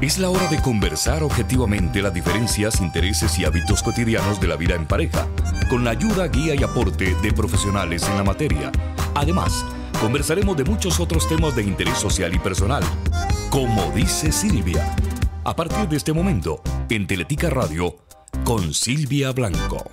Es la hora de conversar objetivamente las diferencias, intereses y hábitos cotidianos de la vida en pareja, con la ayuda, guía y aporte de profesionales en la materia. Además, conversaremos de muchos otros temas de interés social y personal. Como dice Silvia. A partir de este momento, en Teletica Radio, con Silvia Blanco.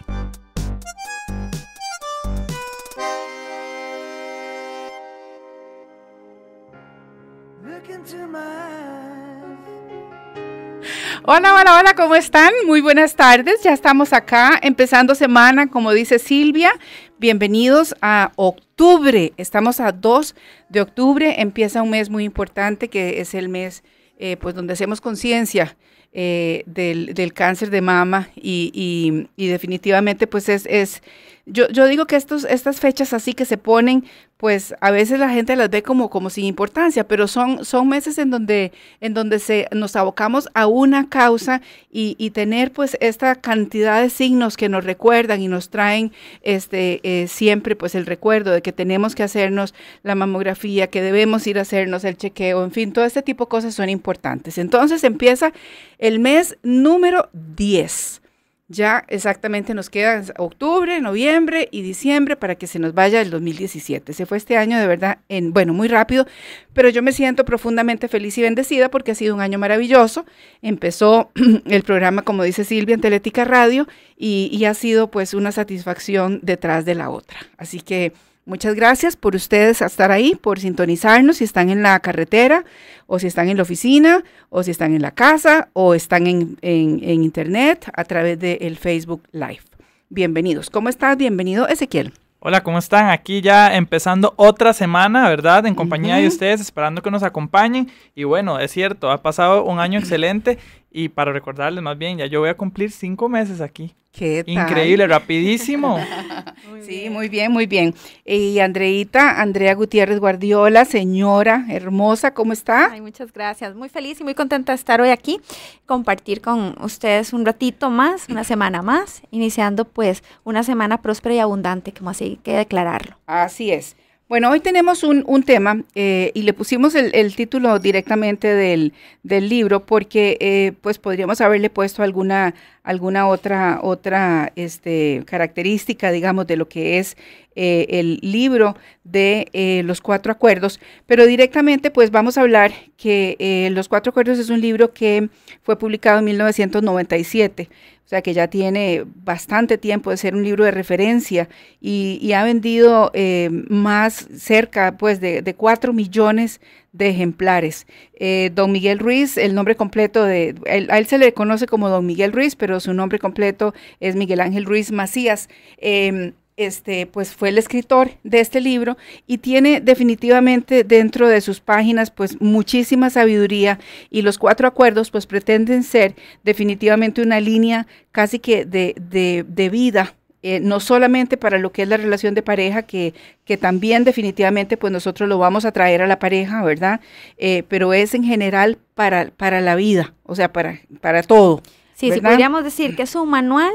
Hola, hola, hola, ¿cómo están? Muy buenas tardes. Ya estamos acá empezando semana, como dice Silvia. Bienvenidos a octubre. Estamos a 2 de octubre. Empieza un mes muy importante que es el mes eh, pues donde hacemos conciencia eh, del, cáncer de mama y, definitivamente pues es, es yo, yo digo que estos, estas fechas así que se ponen pues a veces la gente las ve como, como sin importancia, pero son, son meses en donde, en donde se, nos abocamos a una causa y, tener pues esta cantidad de signos que nos recuerdan y nos traen este, eh, siempre pues el recuerdo de que tenemos que hacernos la mamografía, que debemos ir a hacernos el chequeo, en fin, todo este tipo de cosas son importantes. Entonces empieza el mes número 10. Ya exactamente nos queda octubre, noviembre y diciembre para que se nos vaya el 2017. Se fue este año de verdad, en, bueno, muy rápido, pero yo me siento profundamente feliz y bendecida porque ha sido un año maravilloso. Empezó el programa, como dice Silvia, en Telética Radio y, y ha sido pues una satisfacción detrás de la otra. Así que Muchas gracias por ustedes estar ahí, por sintonizarnos, si están en la carretera, o si están en la oficina, o si están en la casa, o están en, internet a través del Facebook Live. Bienvenidos. ¿Cómo estás? Bienvenido, Ezequiel. Hola, ¿cómo están? Aquí ya empezando otra semana, ¿verdad? En compañía de ustedes, esperando que nos acompañen. Y bueno, es cierto, ha pasado un año excelente y para recordarles más bien, ya yo voy a cumplir cinco meses aquí. ¿Qué tal? Increíble, rapidísimo. sí, muy bien, muy bien. Y Andreita, Andrea Gutiérrez Guardiola, señora hermosa, ¿cómo está? Ay, muchas gracias. Muy feliz y muy contenta de estar hoy aquí, compartir con ustedes un ratito más, una semana más, iniciando pues una semana próspera y abundante, como así que declararlo. Así es. Bueno, hoy tenemos un, tema eh, y le pusimos el, título directamente del, libro porque eh, pues podríamos haberle puesto alguna, alguna otra, otra este, característica, digamos, de lo que es eh, el libro de los cuatro acuerdos, pero directamente pues vamos a hablar que los cuatro acuerdos es un libro que fue publicado en 1997 o sea que ya tiene bastante tiempo de ser un libro de referencia y, ha vendido eh, más cerca pues de, de 4 millones de ejemplares. Eh, don Miguel Ruiz, el nombre completo de, a él se le conoce como Don Miguel Ruiz, pero su nombre completo es Miguel Ángel Ruiz Macías. Em, este, pues fue el escritor de este libro y tiene definitivamente dentro de sus páginas pues muchísima sabiduría y los cuatro acuerdos pues pretenden ser definitivamente una línea casi que de, de, vida eh, no solamente para lo que es la relación de pareja, que, que, también definitivamente pues nosotros lo vamos a traer a la pareja, ¿verdad? Eh, pero es en general para, para la vida, o sea, para, para todo. Sí, sí, podríamos decir que es un manual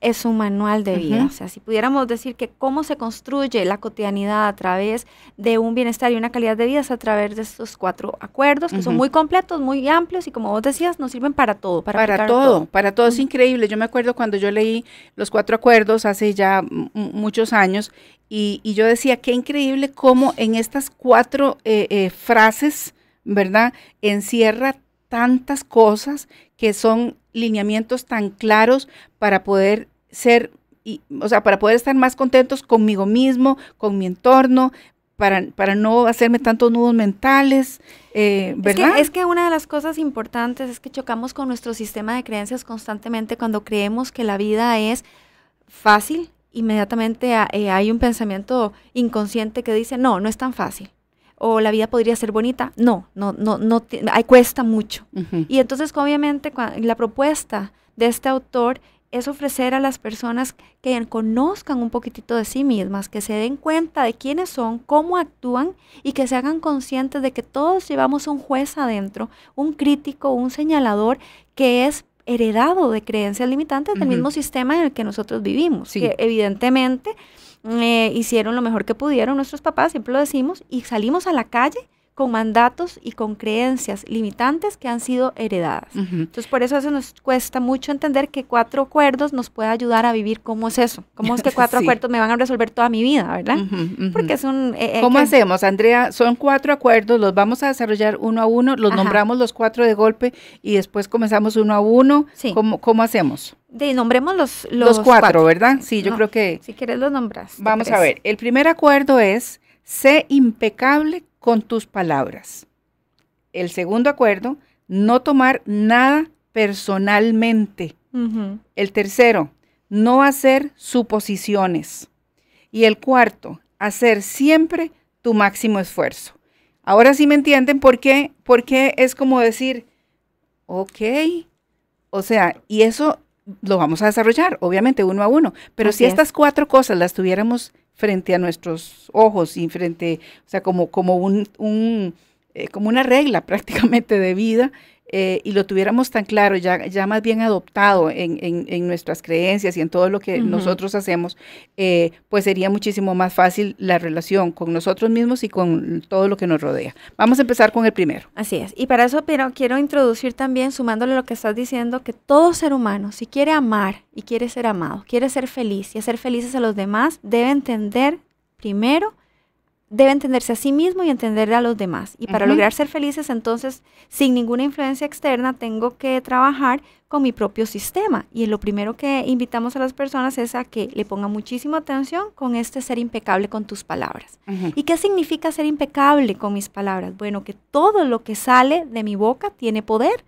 es un manual de vida. O sea, si pudiéramos decir que cómo se construye la cotidianidad a través de un bienestar y una calidad de vida es a través de estos cuatro acuerdos, que son muy completos, muy amplios y como vos decías, nos sirven para todo. Para, para todo, para todo. Es increíble. Yo me acuerdo cuando yo leí los cuatro acuerdos hace ya muchos años y, yo decía, qué increíble cómo en estas cuatro eh, eh, frases, ¿verdad? Encierra tantas cosas que son lineamientos tan claros para poder ser, y, o sea, para poder estar más contentos conmigo mismo, con mi entorno, para, para no hacerme tantos nudos mentales, eh, ¿verdad? Es que, una de las cosas importantes es que chocamos con nuestro sistema de creencias constantemente cuando creemos que la vida es fácil, inmediatamente eh, hay un pensamiento inconsciente que dice, no, no es tan fácil o la vida podría ser bonita. No, no, no, no, cuesta mucho. Y entonces, obviamente, la propuesta de este autor es ofrecer a las personas que conozcan un poquitito de sí mismas, que se den cuenta de quiénes son, cómo actúan y que se hagan conscientes de que todos llevamos un juez adentro, un crítico, un señalador que es heredado de creencias limitantes del mismo sistema en el que nosotros vivimos, que evidentemente eh, hicieron lo mejor que pudieron nuestros papás, siempre lo decimos, y salimos a la calle con mandatos y con creencias limitantes que han sido heredadas. Entonces, por eso eso nos cuesta mucho entender que cuatro acuerdos nos puede ayudar a vivir cómo es eso, cómo es que cuatro acuerdos me van a resolver toda mi vida, ¿verdad? Porque es un... Eh, eh, ¿Cómo hacemos, Andrea? Son cuatro acuerdos, los vamos a desarrollar uno a uno, los nombramos los cuatro de golpe y después comenzamos uno a uno. Sí. ¿Cómo, cómo hacemos? De, nombremos los, los, cuatro, ¿verdad? Sí, yo creo que... Si quieres los nombras. Vamos a ver, el primer acuerdo es, sé impecable con tus palabras. El segundo acuerdo, no tomar nada personalmente. El tercero, no hacer suposiciones. Y el cuarto, hacer siempre tu máximo esfuerzo. Ahora sí me entienden por qué, porque es como decir, ok, o sea, y eso lo vamos a desarrollar, obviamente, uno a uno. Pero si estas cuatro cosas las tuviéramos frente a nuestros ojos y frente, o sea, como, como, un, un eh, como una regla prácticamente de vida, eh, y lo tuviéramos tan claro, ya, ya más bien adoptado en, en, nuestras creencias y en todo lo que nosotros hacemos, eh, pues sería muchísimo más fácil la relación con nosotros mismos y con todo lo que nos rodea. Vamos a empezar con el primero. Así es. Y para eso pero quiero introducir también, sumándole lo que estás diciendo, que todo ser humano, si quiere amar y quiere ser amado, quiere ser feliz y hacer felices a los demás, debe entender primero debe entenderse a sí mismo y entender a los demás. Y para lograr ser felices, entonces, sin ninguna influencia externa, tengo que trabajar con mi propio sistema. Y lo primero que invitamos a las personas es a que le pongan muchísima atención con este ser impecable con tus palabras. ¿Y qué significa ser impecable con mis palabras? Bueno, que todo lo que sale de mi boca tiene poder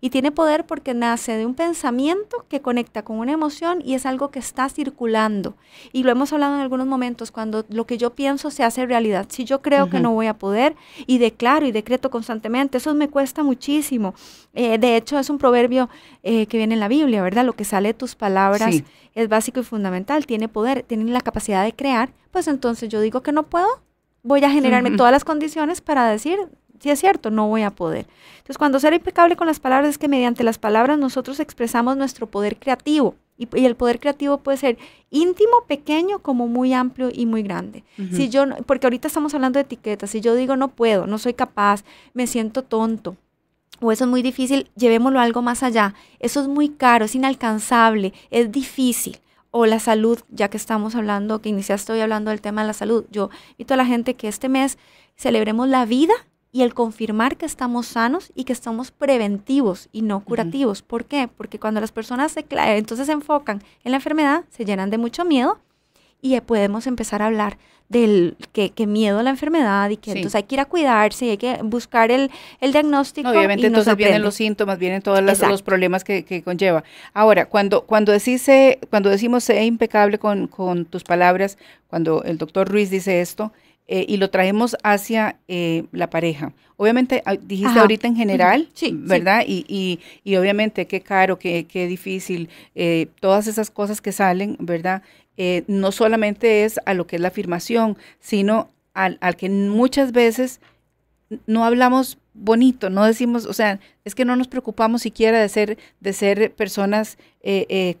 y tiene poder porque nace de un pensamiento que conecta con una emoción y es algo que está circulando. Y lo hemos hablado en algunos momentos, cuando lo que yo pienso se hace realidad. Si yo creo que no voy a poder y declaro y decreto constantemente, eso me cuesta muchísimo. Eh, de hecho, es un proverbio eh, que viene en la Biblia, ¿verdad? Lo que sale de tus palabras es básico y fundamental, tiene poder, tiene la capacidad de crear, pues entonces yo digo que no puedo, voy a generarme todas las condiciones para decir, si es cierto, no voy a poder. Entonces, cuando ser impecable con las palabras es que mediante las palabras nosotros expresamos nuestro poder creativo. Y, el poder creativo puede ser íntimo, pequeño, como muy amplio y muy grande. Si yo, porque ahorita estamos hablando de etiquetas, si yo digo no puedo, no soy capaz, me siento tonto, o eso es muy difícil, llevémoslo algo más allá. Eso es muy caro, es inalcanzable, es difícil. O la salud, ya que estamos hablando, que iniciaste hoy hablando del tema de la salud. Yo invito a la gente que este mes celebremos la vida y el confirmar que estamos sanos y que estamos preventivos y no curativos. ¿Por qué? Porque cuando las personas se, entonces se enfocan en la enfermedad, se llenan de mucho miedo y podemos empezar a hablar del que, miedo a la enfermedad y que entonces hay que ir a cuidarse y hay que buscar el, diagnóstico. obviamente entonces vienen los síntomas, vienen todos los, problemas que, conlleva. Ahora, cuando, cuando, decís, cuando decimos sé impecable con, con tus palabras, cuando el doctor Ruiz dice esto, eh, y lo traemos hacia eh, la pareja. Obviamente, ah, dijiste ahorita en general, ¿verdad? Y, y, obviamente qué caro, qué, qué difícil, eh, todas esas cosas que salen, ¿verdad? no solamente es a lo que es la afirmación, sino al, al, que muchas veces no hablamos bonito, no decimos, o sea, es que no nos preocupamos siquiera de ser, de ser personas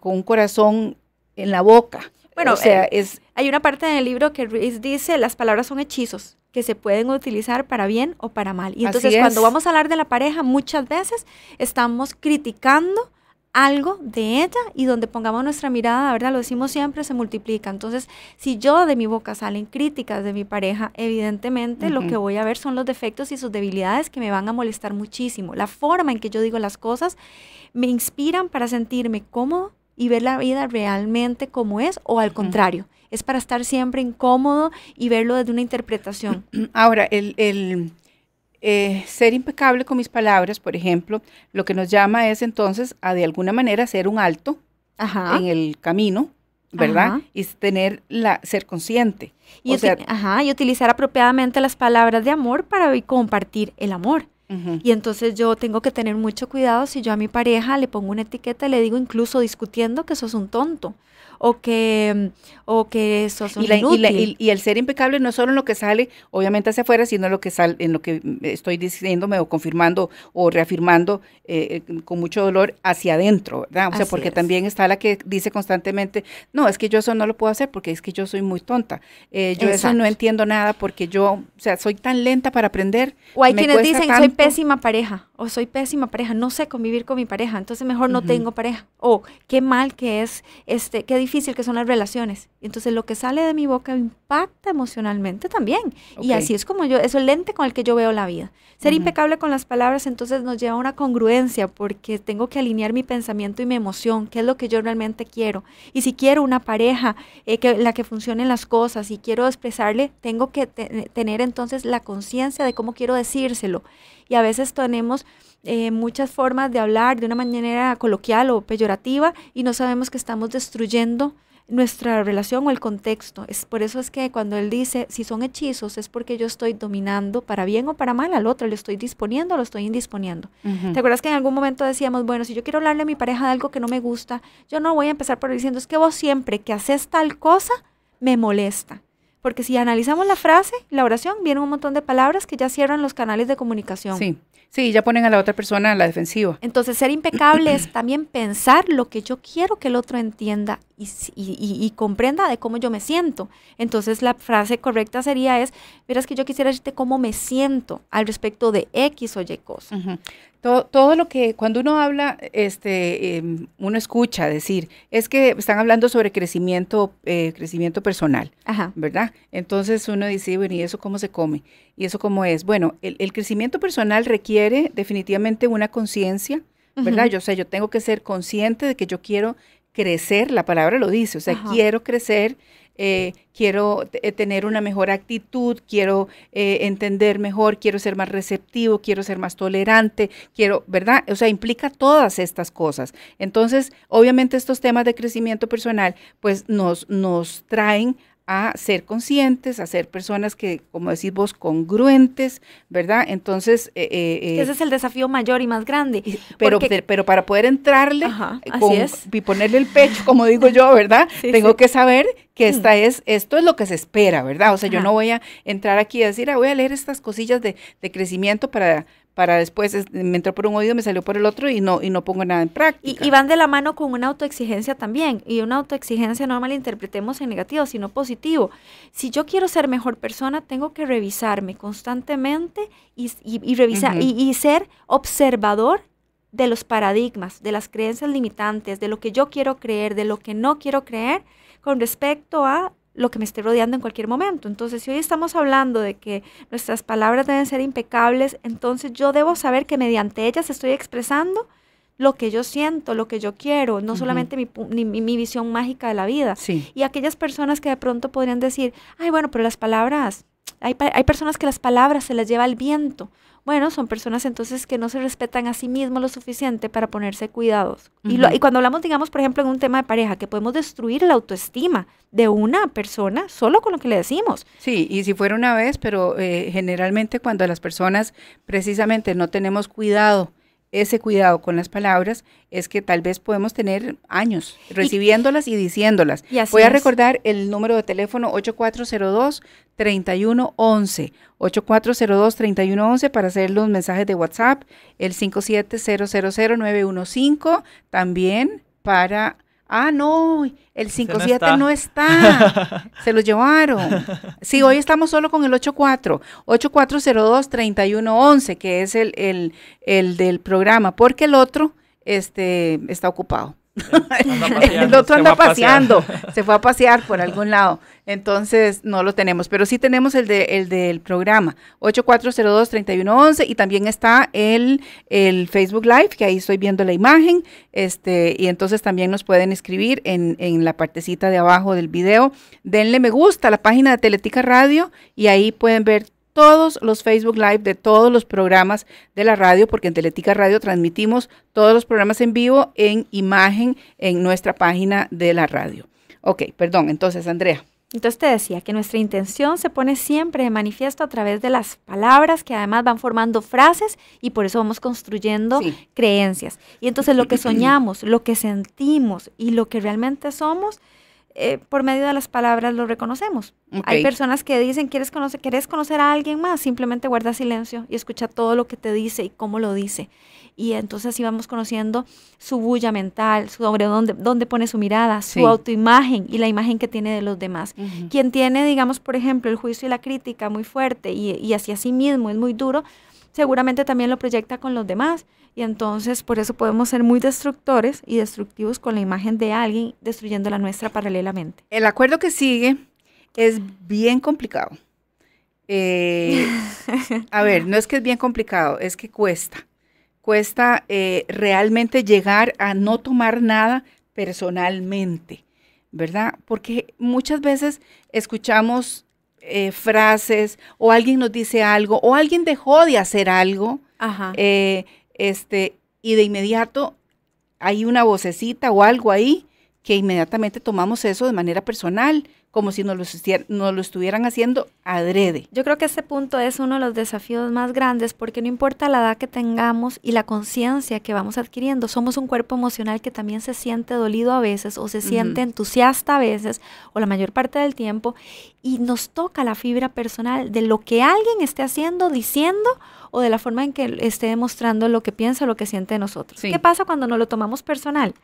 con un corazón en la boca. Bueno, o sea, es hay una parte del libro que Ruiz dice, las palabras son hechizos que se pueden utilizar para bien o para mal. Y entonces cuando vamos a hablar de la pareja, muchas veces estamos criticando algo de ella y donde pongamos nuestra mirada, ¿verdad? Lo decimos siempre, se multiplica. Entonces, si yo de mi boca salen críticas de mi pareja, evidentemente lo que voy a ver son los defectos y sus debilidades que me van a molestar muchísimo. La forma en que yo digo las cosas me inspiran para sentirme cómodo y ver la vida realmente como es o al contrario es para estar siempre incómodo y verlo desde una interpretación. Ahora, el, eh, ser impecable con mis palabras, por ejemplo, lo que nos llama es entonces a de alguna manera hacer un alto en el camino, ¿verdad? Y tener la, ser consciente. Y, ajá, y utilizar apropiadamente las palabras de amor para compartir el amor. Y entonces yo tengo que tener mucho cuidado si yo a mi pareja le pongo una etiqueta y le digo incluso discutiendo que sos un tonto o que, o que sos un y, la- y la- y- y el ser impecable no es solo en lo que sale, obviamente hacia afuera, sino en lo que sale, en lo que mm, estoy diciéndome o confirmando o reafirmando eh, eh, con mucho dolor hacia adentro, ¿verdad? O sea, porque es. también está la que dice constantemente, no, es que yo eso no lo puedo hacer porque es que yo soy muy tonta. Eh, yo eso no entiendo nada porque yo, o sea, soy tan lenta para aprender. O hay quienes dicen, soy tanto". pésima pareja, o soy pésima pareja, no sé convivir con mi pareja, entonces mejor no tengo pareja. O qué mal que es, este, qué difícil que son las relaciones. Entonces lo que sale de mi boca impacta emocionalmente también. Y así es como yo, es el lente con el que yo veo la vida. Ser impecable con las palabras entonces nos lleva a una congruencia porque tengo que alinear mi pensamiento y mi emoción, qué es lo que yo realmente quiero. Y si quiero una pareja, eh, que, la que funcionen las cosas y quiero expresarle, tengo que te- tener entonces la conciencia de cómo quiero decírselo. Y a veces tenemos eh, muchas formas de hablar de una manera coloquial o peyorativa y no sabemos que estamos destruyendo nuestra relación o el contexto. Es por eso es que cuando él dice, si son hechizos, es porque yo estoy dominando para bien o para mal al otro, le estoy disponiendo o lo estoy indisponiendo. ¿Te acuerdas que en algún momento decíamos, bueno, si yo quiero hablarle a mi pareja de algo que no me gusta, yo no voy a empezar por diciendo, es que vos siempre que haces tal cosa, me molesta. Porque si analizamos la frase, la oración, vienen un montón de palabras que ya cierran los canales de comunicación. Sí, sí, ya ponen a la otra persona a la defensiva. Entonces, ser impecable es también pensar lo que yo quiero que el otro entienda y, comprenda de cómo yo me siento. Entonces, la frase correcta sería es, verás que yo quisiera decirte cómo me siento al respecto de X o Y cosa. Todo, todo lo que cuando uno habla, este, em, uno escucha decir, es que están hablando sobre crecimiento, eh, crecimiento personal, Ajá. ¿verdad? Entonces uno dice, bueno, ¿y eso cómo se come? ¿Y eso cómo es? Bueno, el, el crecimiento personal requiere definitivamente una conciencia, ¿verdad? Ujú. Yo sé, yo tengo que ser consciente de que yo quiero crecer, la palabra lo dice, o sea, Ajá. quiero crecer, eh, quiero te- tener una mejor actitud, quiero eh, entender mejor, quiero ser más receptivo, quiero ser más tolerante, quiero, ¿verdad? O sea, implica todas estas cosas. Entonces, obviamente estos temas de crecimiento personal, pues nos, nos traen a ser conscientes, a ser personas que, como decís vos, congruentes, ¿verdad? Entonces, eh, eh, eh, Ese es el desafío mayor y más grande. pero, porque- pero para poder entrarle Ajá, eh, con- y ponerle el pecho, como digo yo, ¿verdad? Sí, Tengo sí. que saber que Mm. esta es, esto es lo que se espera, ¿verdad? O sea, yo no voy a entrar aquí a decir, ah, voy a leer estas cosillas de, de crecimiento para, para después, es- me entró por un oído, me salió por el otro y no, y no pongo nada en práctica. y van de la mano con una autoexigencia también. Y una autoexigencia no malinterpretemos en negativo, sino positivo. Si yo quiero ser mejor persona, tengo que revisarme constantemente y, y- y revisar, y ser observador de los paradigmas, de las creencias limitantes, de lo que yo quiero creer, de lo que no quiero creer con respecto a lo que me esté rodeando en cualquier momento. Entonces, si hoy estamos hablando de que nuestras palabras deben ser impecables, entonces yo debo saber que mediante ellas estoy expresando lo que yo siento, lo que yo quiero, no solamente mi, ni- mi, mi visión mágica de la vida. Sí. Y aquellas personas que de pronto podrían decir, ay, bueno, pero las palabras, hay, hay personas que las palabras se las lleva el viento. Bueno, son personas entonces que no se respetan a sí mismos lo suficiente para ponerse cuidados. y, lo- y cuando hablamos, digamos, por ejemplo, en un tema de pareja, que podemos destruir la autoestima de una persona solo con lo que le decimos. Sí, y si fuera una vez, pero eh, generalmente cuando las personas precisamente no tenemos cuidado, ese cuidado con las palabras, es que tal vez podemos tener años recibiéndolas y, diciéndolas. Y Voy a es. recordar el número de teléfono 8402-3111. 8402-3111 para hacer los mensajes de WhatsApp, el 57000915 también para... Ah, no, el Ese no 57 está. no está. Se los llevaron. Sí, hoy estamos solo con el 84. 8402-3111, que es el, el, el del programa, porque el otro este, está ocupado. El otro anda paseando, se fue a pasear por algún lado. Entonces no lo tenemos, pero sí tenemos el, de, el del programa 8402-3111 y también está el, el Facebook Live, que ahí estoy viendo la imagen, este, y entonces también nos pueden escribir en, en la partecita de abajo del video. Denle me gusta a la página de Teletica Radio y ahí pueden ver todos los Facebook Live de todos los programas de la radio, porque en Teletica Radio transmitimos todos los programas en vivo en imagen en nuestra página de la radio. Ok, perdón, entonces Andrea. Entonces te decía que nuestra intención se pone siempre de manifiesto a través de las palabras que además van formando frases y por eso vamos construyendo Sí. creencias. Y entonces lo que soñamos, lo que sentimos y lo que realmente somos eh, por medio de las palabras lo reconocemos. Hay personas que dicen, ¿quieres conocer, ¿quieres conocer a alguien más? Simplemente guarda silencio y escucha todo lo que te dice y cómo lo dice. Y entonces así vamos conociendo su bulla mental, sobre dónde, dónde pone su mirada, su autoimagen y la imagen que tiene de los demás. Quien tiene, digamos, por ejemplo, el juicio y la crítica muy fuerte y, y hacia sí mismo es muy duro, seguramente también lo proyecta con los demás. Y entonces por eso podemos ser muy destructores y destructivos con la imagen de alguien, destruyendo la nuestra paralelamente. El acuerdo que sigue es bien complicado. Eh, a ver, no es que es bien complicado, es que cuesta. Cuesta eh, realmente llegar a no tomar nada personalmente, ¿verdad? Porque muchas veces escuchamos eh, frases o alguien nos dice algo o alguien dejó de hacer algo. Este, y de inmediato hay una vocecita o algo ahí que inmediatamente tomamos eso de manera personal como si nos lo, lo estuvieran haciendo adrede. Yo creo que ese punto es uno de los desafíos más grandes porque no importa la edad que tengamos y la conciencia que vamos adquiriendo, somos un cuerpo emocional que también se siente dolido a veces o se siente entusiasta a veces o la mayor parte del tiempo y nos toca la fibra personal de lo que alguien esté haciendo, diciendo o de la forma en que esté demostrando lo que piensa, lo que siente de nosotros. ¿Qué pasa cuando no lo tomamos personal?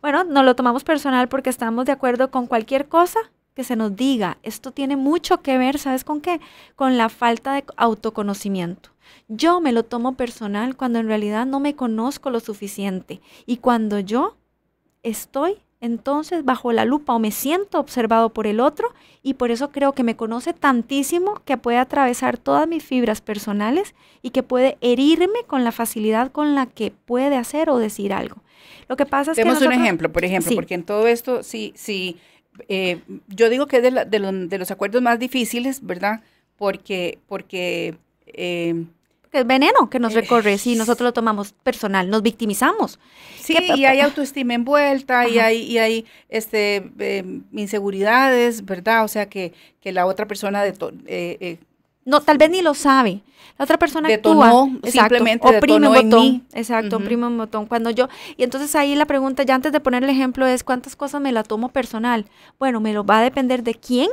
Bueno, no lo tomamos personal porque estamos de acuerdo con cualquier cosa que se nos diga. Esto tiene mucho que ver, ¿sabes con qué? Con la falta de autoconocimiento. Yo me lo tomo personal cuando en realidad no me conozco lo suficiente. Y cuando yo estoy entonces bajo la lupa o me siento observado por el otro y por eso creo que me conoce tantísimo que puede atravesar todas mis fibras personales y que puede herirme con la facilidad con la que puede hacer o decir algo. Lo que pasa es que... Nosotros, un ejemplo, por ejemplo, porque en todo esto, sí, sí, eh, yo digo que es de, los acuerdos más difíciles, ¿verdad? Porque, porque eh, es veneno que nos recorre si nosotros lo tomamos personal, nos victimizamos. Sí, y hay autoestima envuelta y hay, y hay este, inseguridades, ¿verdad? O sea, que, que la otra persona de eh, no, tal vez ni lo sabe. La otra persona detonó, actúa, simplemente oprime un botón. Exacto, oprime un botón. Cuando yo, y entonces ahí la pregunta, ya antes de poner el ejemplo, es cuántas cosas me la tomo personal. Bueno, me lo va a depender de quién,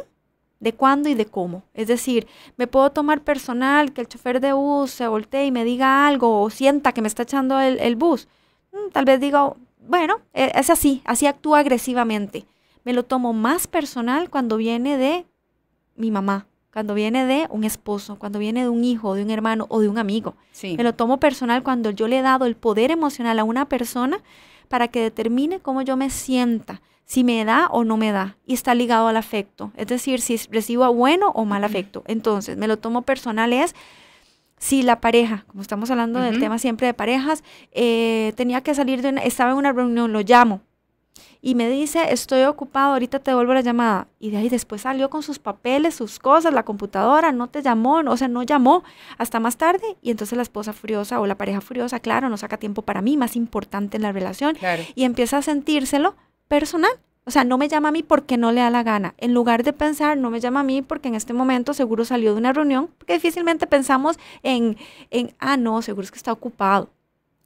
de cuándo y de cómo. Es decir, me puedo tomar personal que el chofer de bus se voltee y me diga algo o sienta que me está echando el, bus. Mm, tal vez diga, bueno, e, es así, así actúa agresivamente. Me lo tomo más personal cuando viene de mi mamá cuando viene de un esposo, cuando viene de un hijo, de un hermano o de un amigo. Me lo tomo personal cuando yo le he dado el poder emocional a una persona para que determine cómo yo me sienta, si me da o no me da, y está ligado al afecto, es decir, si recibo bueno o mal afecto. Entonces, me lo tomo personal es si la pareja, como estamos hablando del tema siempre de parejas, eh, tenía que salir de una, estaba en una reunión, lo llamo, y me dice, estoy ocupado, ahorita te devuelvo la llamada. Y de ahí después salió con sus papeles, sus cosas, la computadora, no te llamó, o sea, no llamó hasta más tarde. Y entonces la esposa furiosa o la pareja furiosa, claro, no saca tiempo para mí, más importante en la relación. Y empieza a sentírselo personal. O sea, no me llama a mí porque no le da la gana. En lugar de pensar, no me llama a mí porque en este momento seguro salió de una reunión, porque difícilmente pensamos en, en ah, no, seguro es que está ocupado.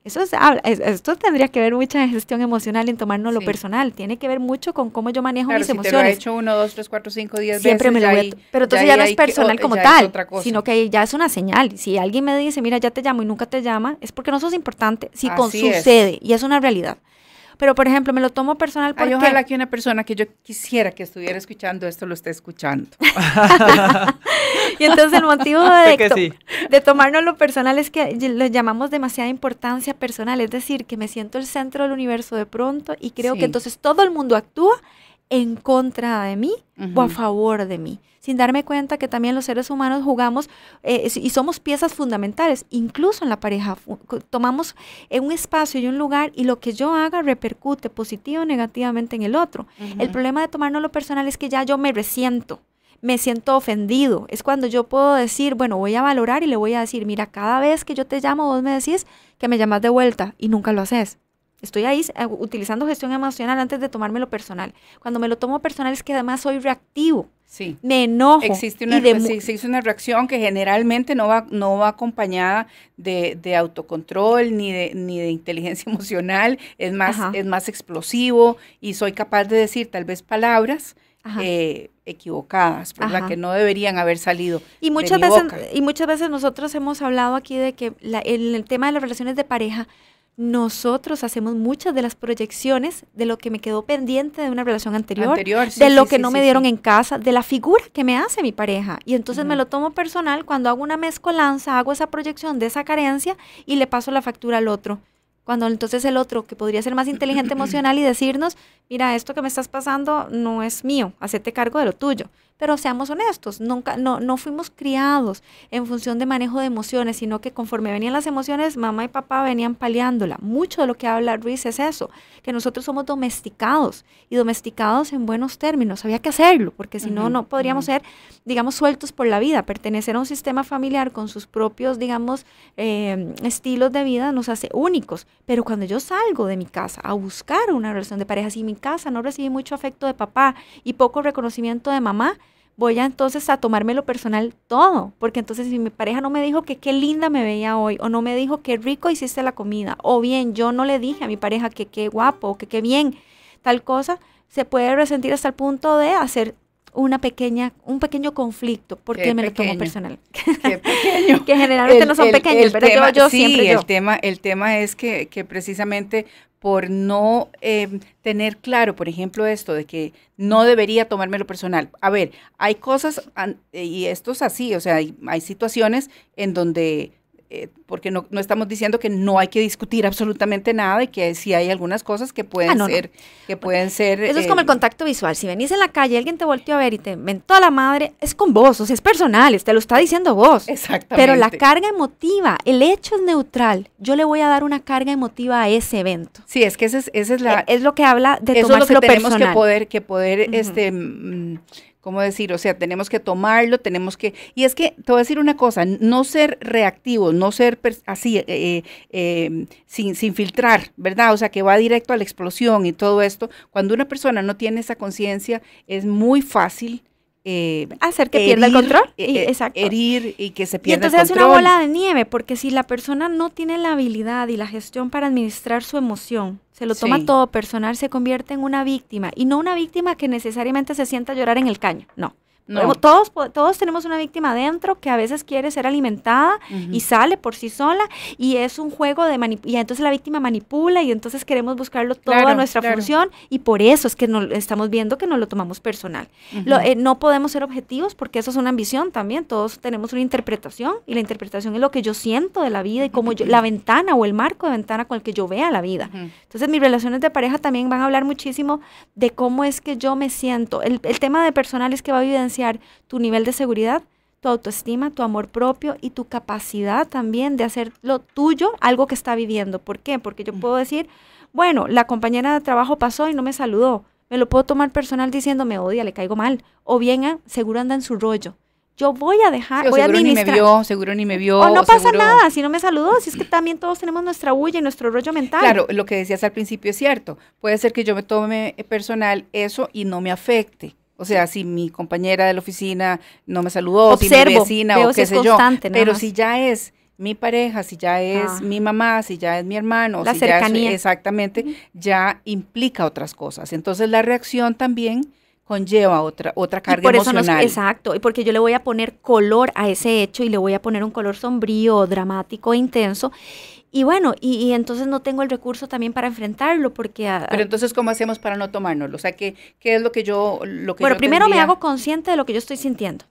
Eso esto tendría que ver mucha gestión emocional en tomarnos lo personal. Tiene que ver mucho con cómo yo manejo mis emociones. Si te lo he hecho uno, dos, tres, cuatro, cinco, diez Siempre me lo voy a, Pero entonces ya, no es personal como tal, sino que ya es una señal. Si alguien me dice, mira, ya te llamo y nunca te llama, es porque no sos importante. Si con, sucede y es una realidad. Pero, por ejemplo, me lo tomo personal porque... ojalá que una persona que yo quisiera que estuviera escuchando esto lo esté escuchando. y entonces el motivo de, de tomarnos lo personal es que le llamamos demasiada importancia personal, es decir, que me siento el centro del universo de pronto y creo que entonces todo el mundo actúa en contra de mí o a favor de mí, sin darme cuenta que también los seres humanos jugamos eh, y somos piezas fundamentales, incluso en la pareja. Tomamos en un espacio y un lugar y lo que yo haga repercute positivo o negativamente en el otro. El problema de tomarnos lo personal es que ya yo me resiento me siento ofendido. Es cuando yo puedo decir, bueno, voy a valorar y le voy a decir, mira, cada vez que yo te llamo, vos me decís que me llamas de vuelta y nunca lo haces. Estoy ahí eh, utilizando gestión emocional antes de tomármelo personal. Cuando me lo tomo personal es que además soy reactivo. Sí. Me enojo. Existe una, existe una reacción que generalmente no va, no va acompañada de, de autocontrol ni de, ni de inteligencia emocional, es más, es más explosivo y soy capaz de decir tal vez palabras eh, equivocadas, ¿verdad? Que no deberían haber salido. Y muchas veces, y muchas veces nosotros hemos hablado aquí de que el tema de las relaciones de pareja nosotros hacemos muchas de las proyecciones de lo que me quedó pendiente de una relación anterior, de lo que no me dieron en casa, de la figura que me hace mi pareja. Y entonces me lo tomo personal cuando hago una mezcolanza, hago esa proyección de esa carencia y le paso la factura al otro. Cuando entonces el otro, que podría ser más inteligente emocional y decirnos, mira, esto que me estás pasando no es mío, hacete cargo de lo tuyo. Pero seamos honestos, nunca, no, no fuimos criados en función de manejo de emociones, sino que conforme venían las emociones, mamá y papá venían paliándola. Mucho de lo que habla Ruiz es eso, que nosotros somos domesticados y domesticados en buenos términos. Había que hacerlo, porque si no, no podríamos ser, digamos, sueltos por la vida. Pertenecer a un sistema familiar con sus propios, digamos, eh, estilos de vida nos hace únicos. Pero cuando yo salgo de mi casa a buscar una relación de pareja, si mi casa no recibí mucho afecto de papá y poco reconocimiento de mamá, voy a entonces a tomármelo personal todo, porque entonces si mi pareja no me dijo que qué linda me veía hoy, o no me dijo qué rico hiciste la comida, o bien yo no le dije a mi pareja que qué guapo, o que qué bien, tal cosa, se puede resentir hasta el punto de hacer una pequeña, un pequeño conflicto, porque me lo tomo personal. Qué pequeño. que generalmente no son pequeños, pero yo, sí, siempre el tema, el tema es que, que precisamente por no eh, tener claro, por ejemplo, esto de que no debería tomármelo personal. A ver, hay cosas, y esto es así, o sea, hay situaciones en donde eh, porque no, no, estamos diciendo que no hay que discutir absolutamente nada y que sí hay algunas cosas que pueden ah, ser, que pueden ser. Eso es como el eh, contacto visual. Si venís en la calle, alguien te volteó a ver y te mentó a la madre, es con vos, o sea, es personal, te lo está diciendo vos. Exactamente. Pero la carga emotiva, el hecho es neutral. Yo le voy a dar una carga emotiva a ese evento. Sí, es que es, esa es la. Eh, es lo que habla de eso es lo que tenemos que poder, que poder, este. Mm, ¿cómo decir? O sea, tenemos que tomarlo, tenemos que... Y es que, te voy a decir una cosa, no ser reactivos, no ser así, eh, eh, em, sin, sin filtrar, ¿verdad? O sea, que va directo a la explosión y todo esto. Cuando una persona no tiene esa conciencia, es muy fácil eh, hacer que pierda el control. Eh, eh, herir y que se pierda el control. Y entonces es una bola de nieve, porque si la persona no tiene la habilidad y la gestión para administrar su emoción, se lo toma todo personal, se convierte en una víctima. Y no una víctima que necesariamente se sienta a llorar en el caño, no. Todos, todos tenemos una víctima dentro que a veces quiere ser alimentada y sale por sí sola y es un juego de y entonces la víctima manipula y entonces queremos buscarlo todo a nuestra función y por eso es que no, estamos viendo que no lo tomamos personal. Eh, no podemos ser objetivos porque eso es una ambición también, todos tenemos una interpretación y la interpretación es lo que yo siento de la vida y como yo, la ventana o el marco de ventana con el que yo vea la vida. Entonces mis relaciones de pareja también van a hablar muchísimo de cómo es que yo me siento. El, el tema de personal es que va a evidenciar tu nivel de seguridad, tu autoestima, tu amor propio y tu capacidad también de hacer lo tuyo algo que está viviendo. ¿Por qué? Porque yo puedo decir, bueno, la compañera de trabajo pasó y no me saludó. Me lo puedo tomar personal diciendo me odia, le caigo mal. O bien, ah, seguro anda en su rollo. Yo voy a dejar, voy a administrar. ni me vio, seguro ni me vio. O no pasa nada si no me saludó, si es que también todos tenemos nuestra huella y nuestro rollo mental. Claro, lo que decías al principio es cierto. Puede ser que yo me tome personal eso y no me afecte. O sea, si mi compañera de la oficina no me saludó, si mi vecina o qué sé yo. Pero si ya es mi pareja, si ya es ah. mi mamá, si ya es mi hermano, la si cercanía. Ya es, exactamente, ya implica otras cosas. Entonces la reacción también conlleva otra otra carga por eso emocional. exacto, y porque yo le voy a poner color a ese hecho y le voy a poner un color sombrío, dramático, intenso y bueno, y, entonces no tengo el recurso también para enfrentarlo porque... Pero entonces, ¿cómo hacemos para no tomárnoslo? O sea, ¿qué, qué es lo que yo... Lo que bueno, primero me hago consciente de lo que yo estoy sintiendo.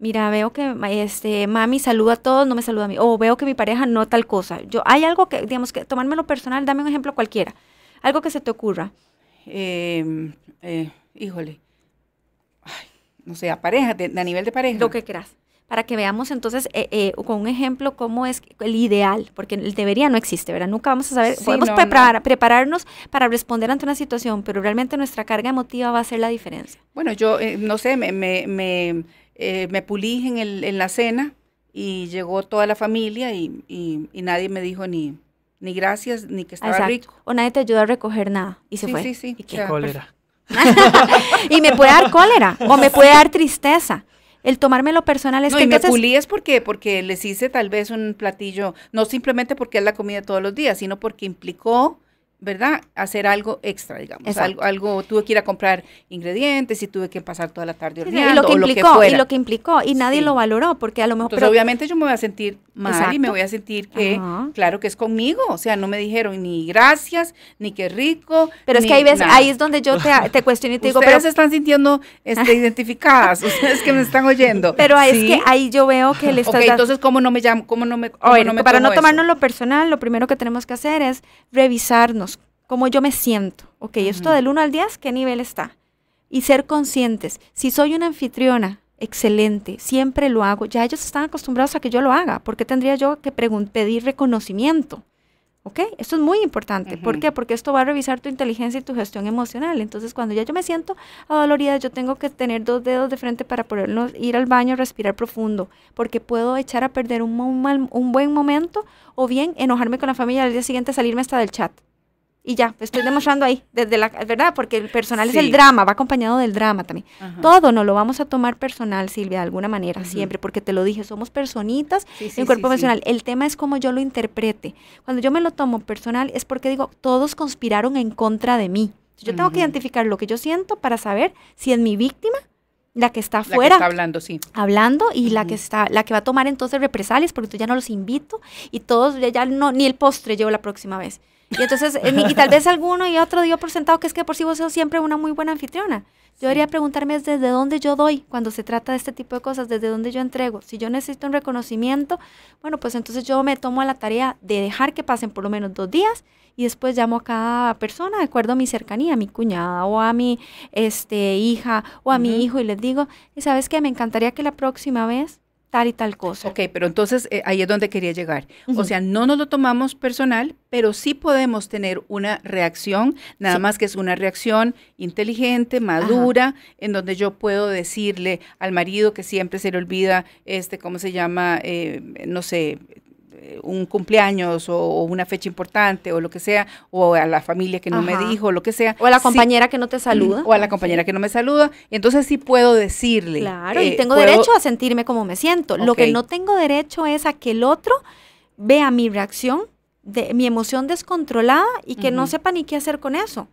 Mira, veo que este, mami saluda a todos, no me saluda a mí. O veo que mi pareja no tal cosa. Yo, hay algo que, digamos, que tomármelo personal, dame un ejemplo cualquiera. Algo que se te ocurra. Em, eh, híjole. Ay, no sé, a pareja, a nivel de pareja. Lo que quieras para que veamos entonces eh, eh, con un ejemplo cómo es el ideal, porque el debería no existe, ¿verdad? Nunca vamos a saber, podemos prepararnos para responder ante una situación, pero realmente nuestra carga emotiva va a ser la diferencia. Bueno, yo, eh, no sé, me, me, me, me pulí en, el, en la cena y llegó toda la familia y, y, nadie me dijo ni, ni gracias, ni que estaba rico. O nadie te ayuda a recoger nada y se Sí, fue. sí, sí. ¿Y O qué? sea, Cólera. y me puede dar cólera o me puede dar tristeza. El tomármelo personal es no, que y me entonces pulí es porque, porque les hice tal vez un platillo, no simplemente porque es la comida todos los días, sino porque implicó, ¿verdad? Hacer algo extra, digamos. Exacto. Algo, algo, tuve que ir a comprar ingredientes y tuve que pasar toda la tarde horneando y lo que o lo que implicó, y fuera. lo que implicó, y nadie Sí. lo valoró, porque a lo mejor, Entonces, pero- obviamente yo me voy a sentir mal y me Exacto. voy a sentir que, Ajá. claro que es conmigo, o sea, no me dijeron ni gracias, ni qué rico. pero es que hay veces, nada. ahí es donde yo te, te cuestiono y te digo, pero, se están sintiendo este, identificadas, ustedes que me están oyendo. pero ahí ¿Sí? es que ahí yo veo que le estás Ok, entonces, ¿cómo no me llamo? ¿Cómo no me, cómo no me para tomo no eso? tomarnos lo personal, lo primero que tenemos que hacer es revisarnos cómo yo me siento. Ok, esto del 1 al 10, ¿qué nivel está? Y ser conscientes. Si soy una anfitriona, excelente, siempre lo hago. Ya ellos están acostumbrados a que yo lo haga. ¿Por qué tendría yo que pedir reconocimiento? ¿Ok? Esto es muy importante. ¿Por qué? Porque esto va a revisar tu inteligencia y tu gestión emocional. Entonces, cuando ya yo me siento adolorida, yo tengo que tener dos dedos de frente para podernos ir al baño, respirar profundo, porque puedo echar a perder un, mal- un buen momento o bien enojarme con la familia al día siguiente salirme hasta del chat. Y ya, estoy demostrando ahí, desde la, ¿verdad? Porque el personal es el drama, va acompañado del drama también. Ajá. Todo no lo vamos a tomar personal, Silvia, de alguna manera, siempre, porque te lo dije, somos personitas Sí, en cuerpo emocional. El tema es cómo yo lo interprete. Cuando yo me lo tomo personal es porque digo, todos conspiraron en contra de mí. Yo tengo que identificar lo que yo siento para saber si es mi víctima, la que está La que afuera está hablando, sí. hablando y la que está la que va a tomar entonces represalias porque tú ya no los invito y todos ya, ya no ni el postre llevo la próxima vez. Y entonces eh, y tal vez alguno y otro dio por sentado que es que por sí vos sos siempre una muy buena anfitriona. Yo debería preguntarme es desde dónde yo doy cuando se trata de este tipo de cosas, desde dónde yo entrego. Si yo necesito un reconocimiento, bueno, pues entonces yo me tomo a la tarea de dejar que pasen por lo menos dos días y después llamo a cada persona de acuerdo a mi cercanía, a mi cuñada o a mi este, hija o a mi hijo y les digo, ¿y sabes qué? Me encantaría que la próxima vez tal y tal cosa. Ok, pero entonces eh, ahí es donde quería llegar. O sea, no nos lo tomamos personal, pero sí podemos tener una reacción, nada Sí. más que es una reacción inteligente, madura, en donde yo puedo decirle al marido que siempre se le olvida, este, ¿cómo se llama? Eh, no sé un cumpleaños o, o una fecha importante o lo que sea, o a la familia que no Ajá. me dijo, lo que sea. O a la sí, compañera que no te saluda. O a la compañera que no me saluda. Entonces sí puedo decirle. Claro, eh, y tengo puedo- derecho a sentirme como me siento. Lo que no tengo derecho es a que el otro vea mi reacción, de mi emoción descontrolada y que no sepa ni qué hacer con eso.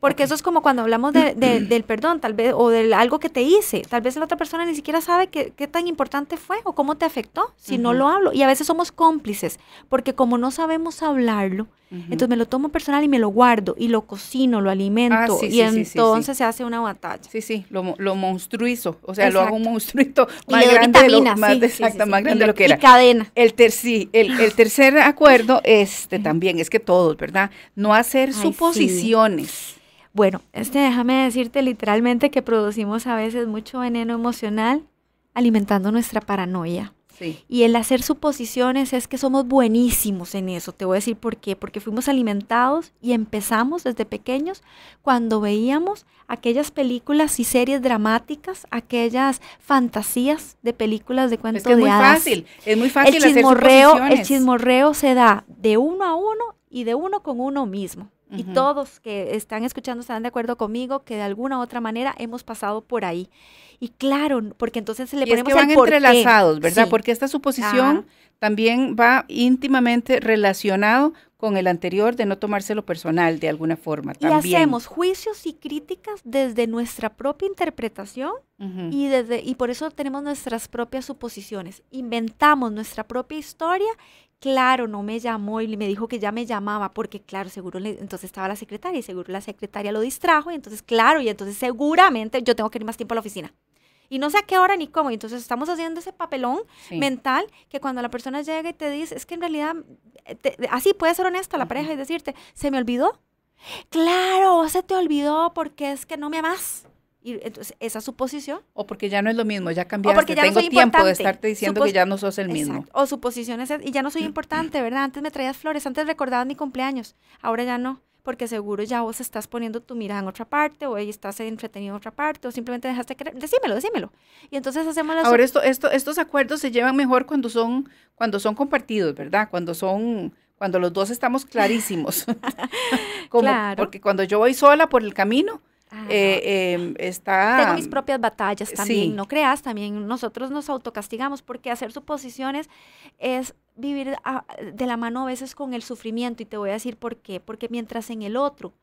Porque eso es como cuando hablamos de- de- del perdón, tal vez, o de algo que te hice. Tal vez la otra persona ni siquiera sabe qué, qué tan importante fue o cómo te afectó si no lo hablo. Y a veces somos cómplices, porque como no sabemos hablarlo, Ujú. entonces me lo tomo personal y me lo guardo y lo cocino, lo alimento Ah, sí, y sí, sí, sí, entonces se hace una batalla. Sí, sí, lo, lo monstruizo, o sea, lo hago un Exacto. monstruito Y más grande de lo, más, exacto, sí, más grande Y de lo que y era. cadena. El, ter, sí, el, el tercer acuerdo, este también, es que todos, ¿verdad? No hacer sí. suposiciones. Bueno, este déjame decirte literalmente que producimos a veces mucho veneno emocional alimentando nuestra paranoia. Sí. Y el hacer suposiciones es que somos buenísimos en eso. Te voy a decir por qué. Porque fuimos alimentados y empezamos desde pequeños cuando veíamos aquellas películas y series dramáticas, aquellas fantasías de películas de cuentos Es que es muy hadas. fácil, es muy fácil el hacer chismorreo, el suposiciones. chismorreo se da de uno a uno y de uno con uno mismo. Y todos que están escuchando estarán de acuerdo conmigo que de alguna u otra manera hemos pasado por ahí. Y claro, porque entonces le Y es ponemos que van el entrelazados, ¿verdad? Sí. Porque esta suposición Ajá. también va íntimamente relacionado con el anterior de no tomárselo personal de alguna forma. Y También. hacemos juicios y críticas desde nuestra propia interpretación y desde y por eso tenemos nuestras propias suposiciones. Inventamos nuestra propia historia. Claro, no me llamó y me dijo que ya me llamaba porque claro, seguro le- entonces estaba la secretaria y seguro la secretaria lo distrajo y entonces claro, y entonces seguramente yo tengo que ir más tiempo a la oficina. Y no sé a qué hora ni cómo. Y entonces estamos haciendo ese papelón Sí. mental que cuando la persona llega y te dice, es que en realidad, eh, te- así puede ser honesta la pareja y decirte, se me olvidó. Claro, se te olvidó porque es que no me amas. Y entonces esa suposición. O porque ya no es lo mismo, ya cambiaste. porque ya no soy tiempo de estarte diciendo Supos- que ya no sos el mismo. Exacto. O suposiciones, es- y ya no soy importante, ¿verdad? Antes me traías flores, antes recordabas mi cumpleaños, ahora ya no, porque seguro ya vos estás poniendo tu mirada en otra parte, o ahí estás entretenido en otra parte, o simplemente dejaste que... Decímelo, decímelo. Y entonces hacemos la Ahora esto, esto, estos acuerdos se llevan mejor cuando son, cuando son compartidos, ¿verdad? Cuando son, cuando los dos estamos clarísimos. claro. Porque cuando yo voy sola por el camino, ah, eh, em, está... Tengo mis propias batallas también, no creas, también nosotros nos autocastigamos porque hacer suposiciones es vivir de la mano a veces con el sufrimiento y te voy a decir por qué, porque mientras en el otro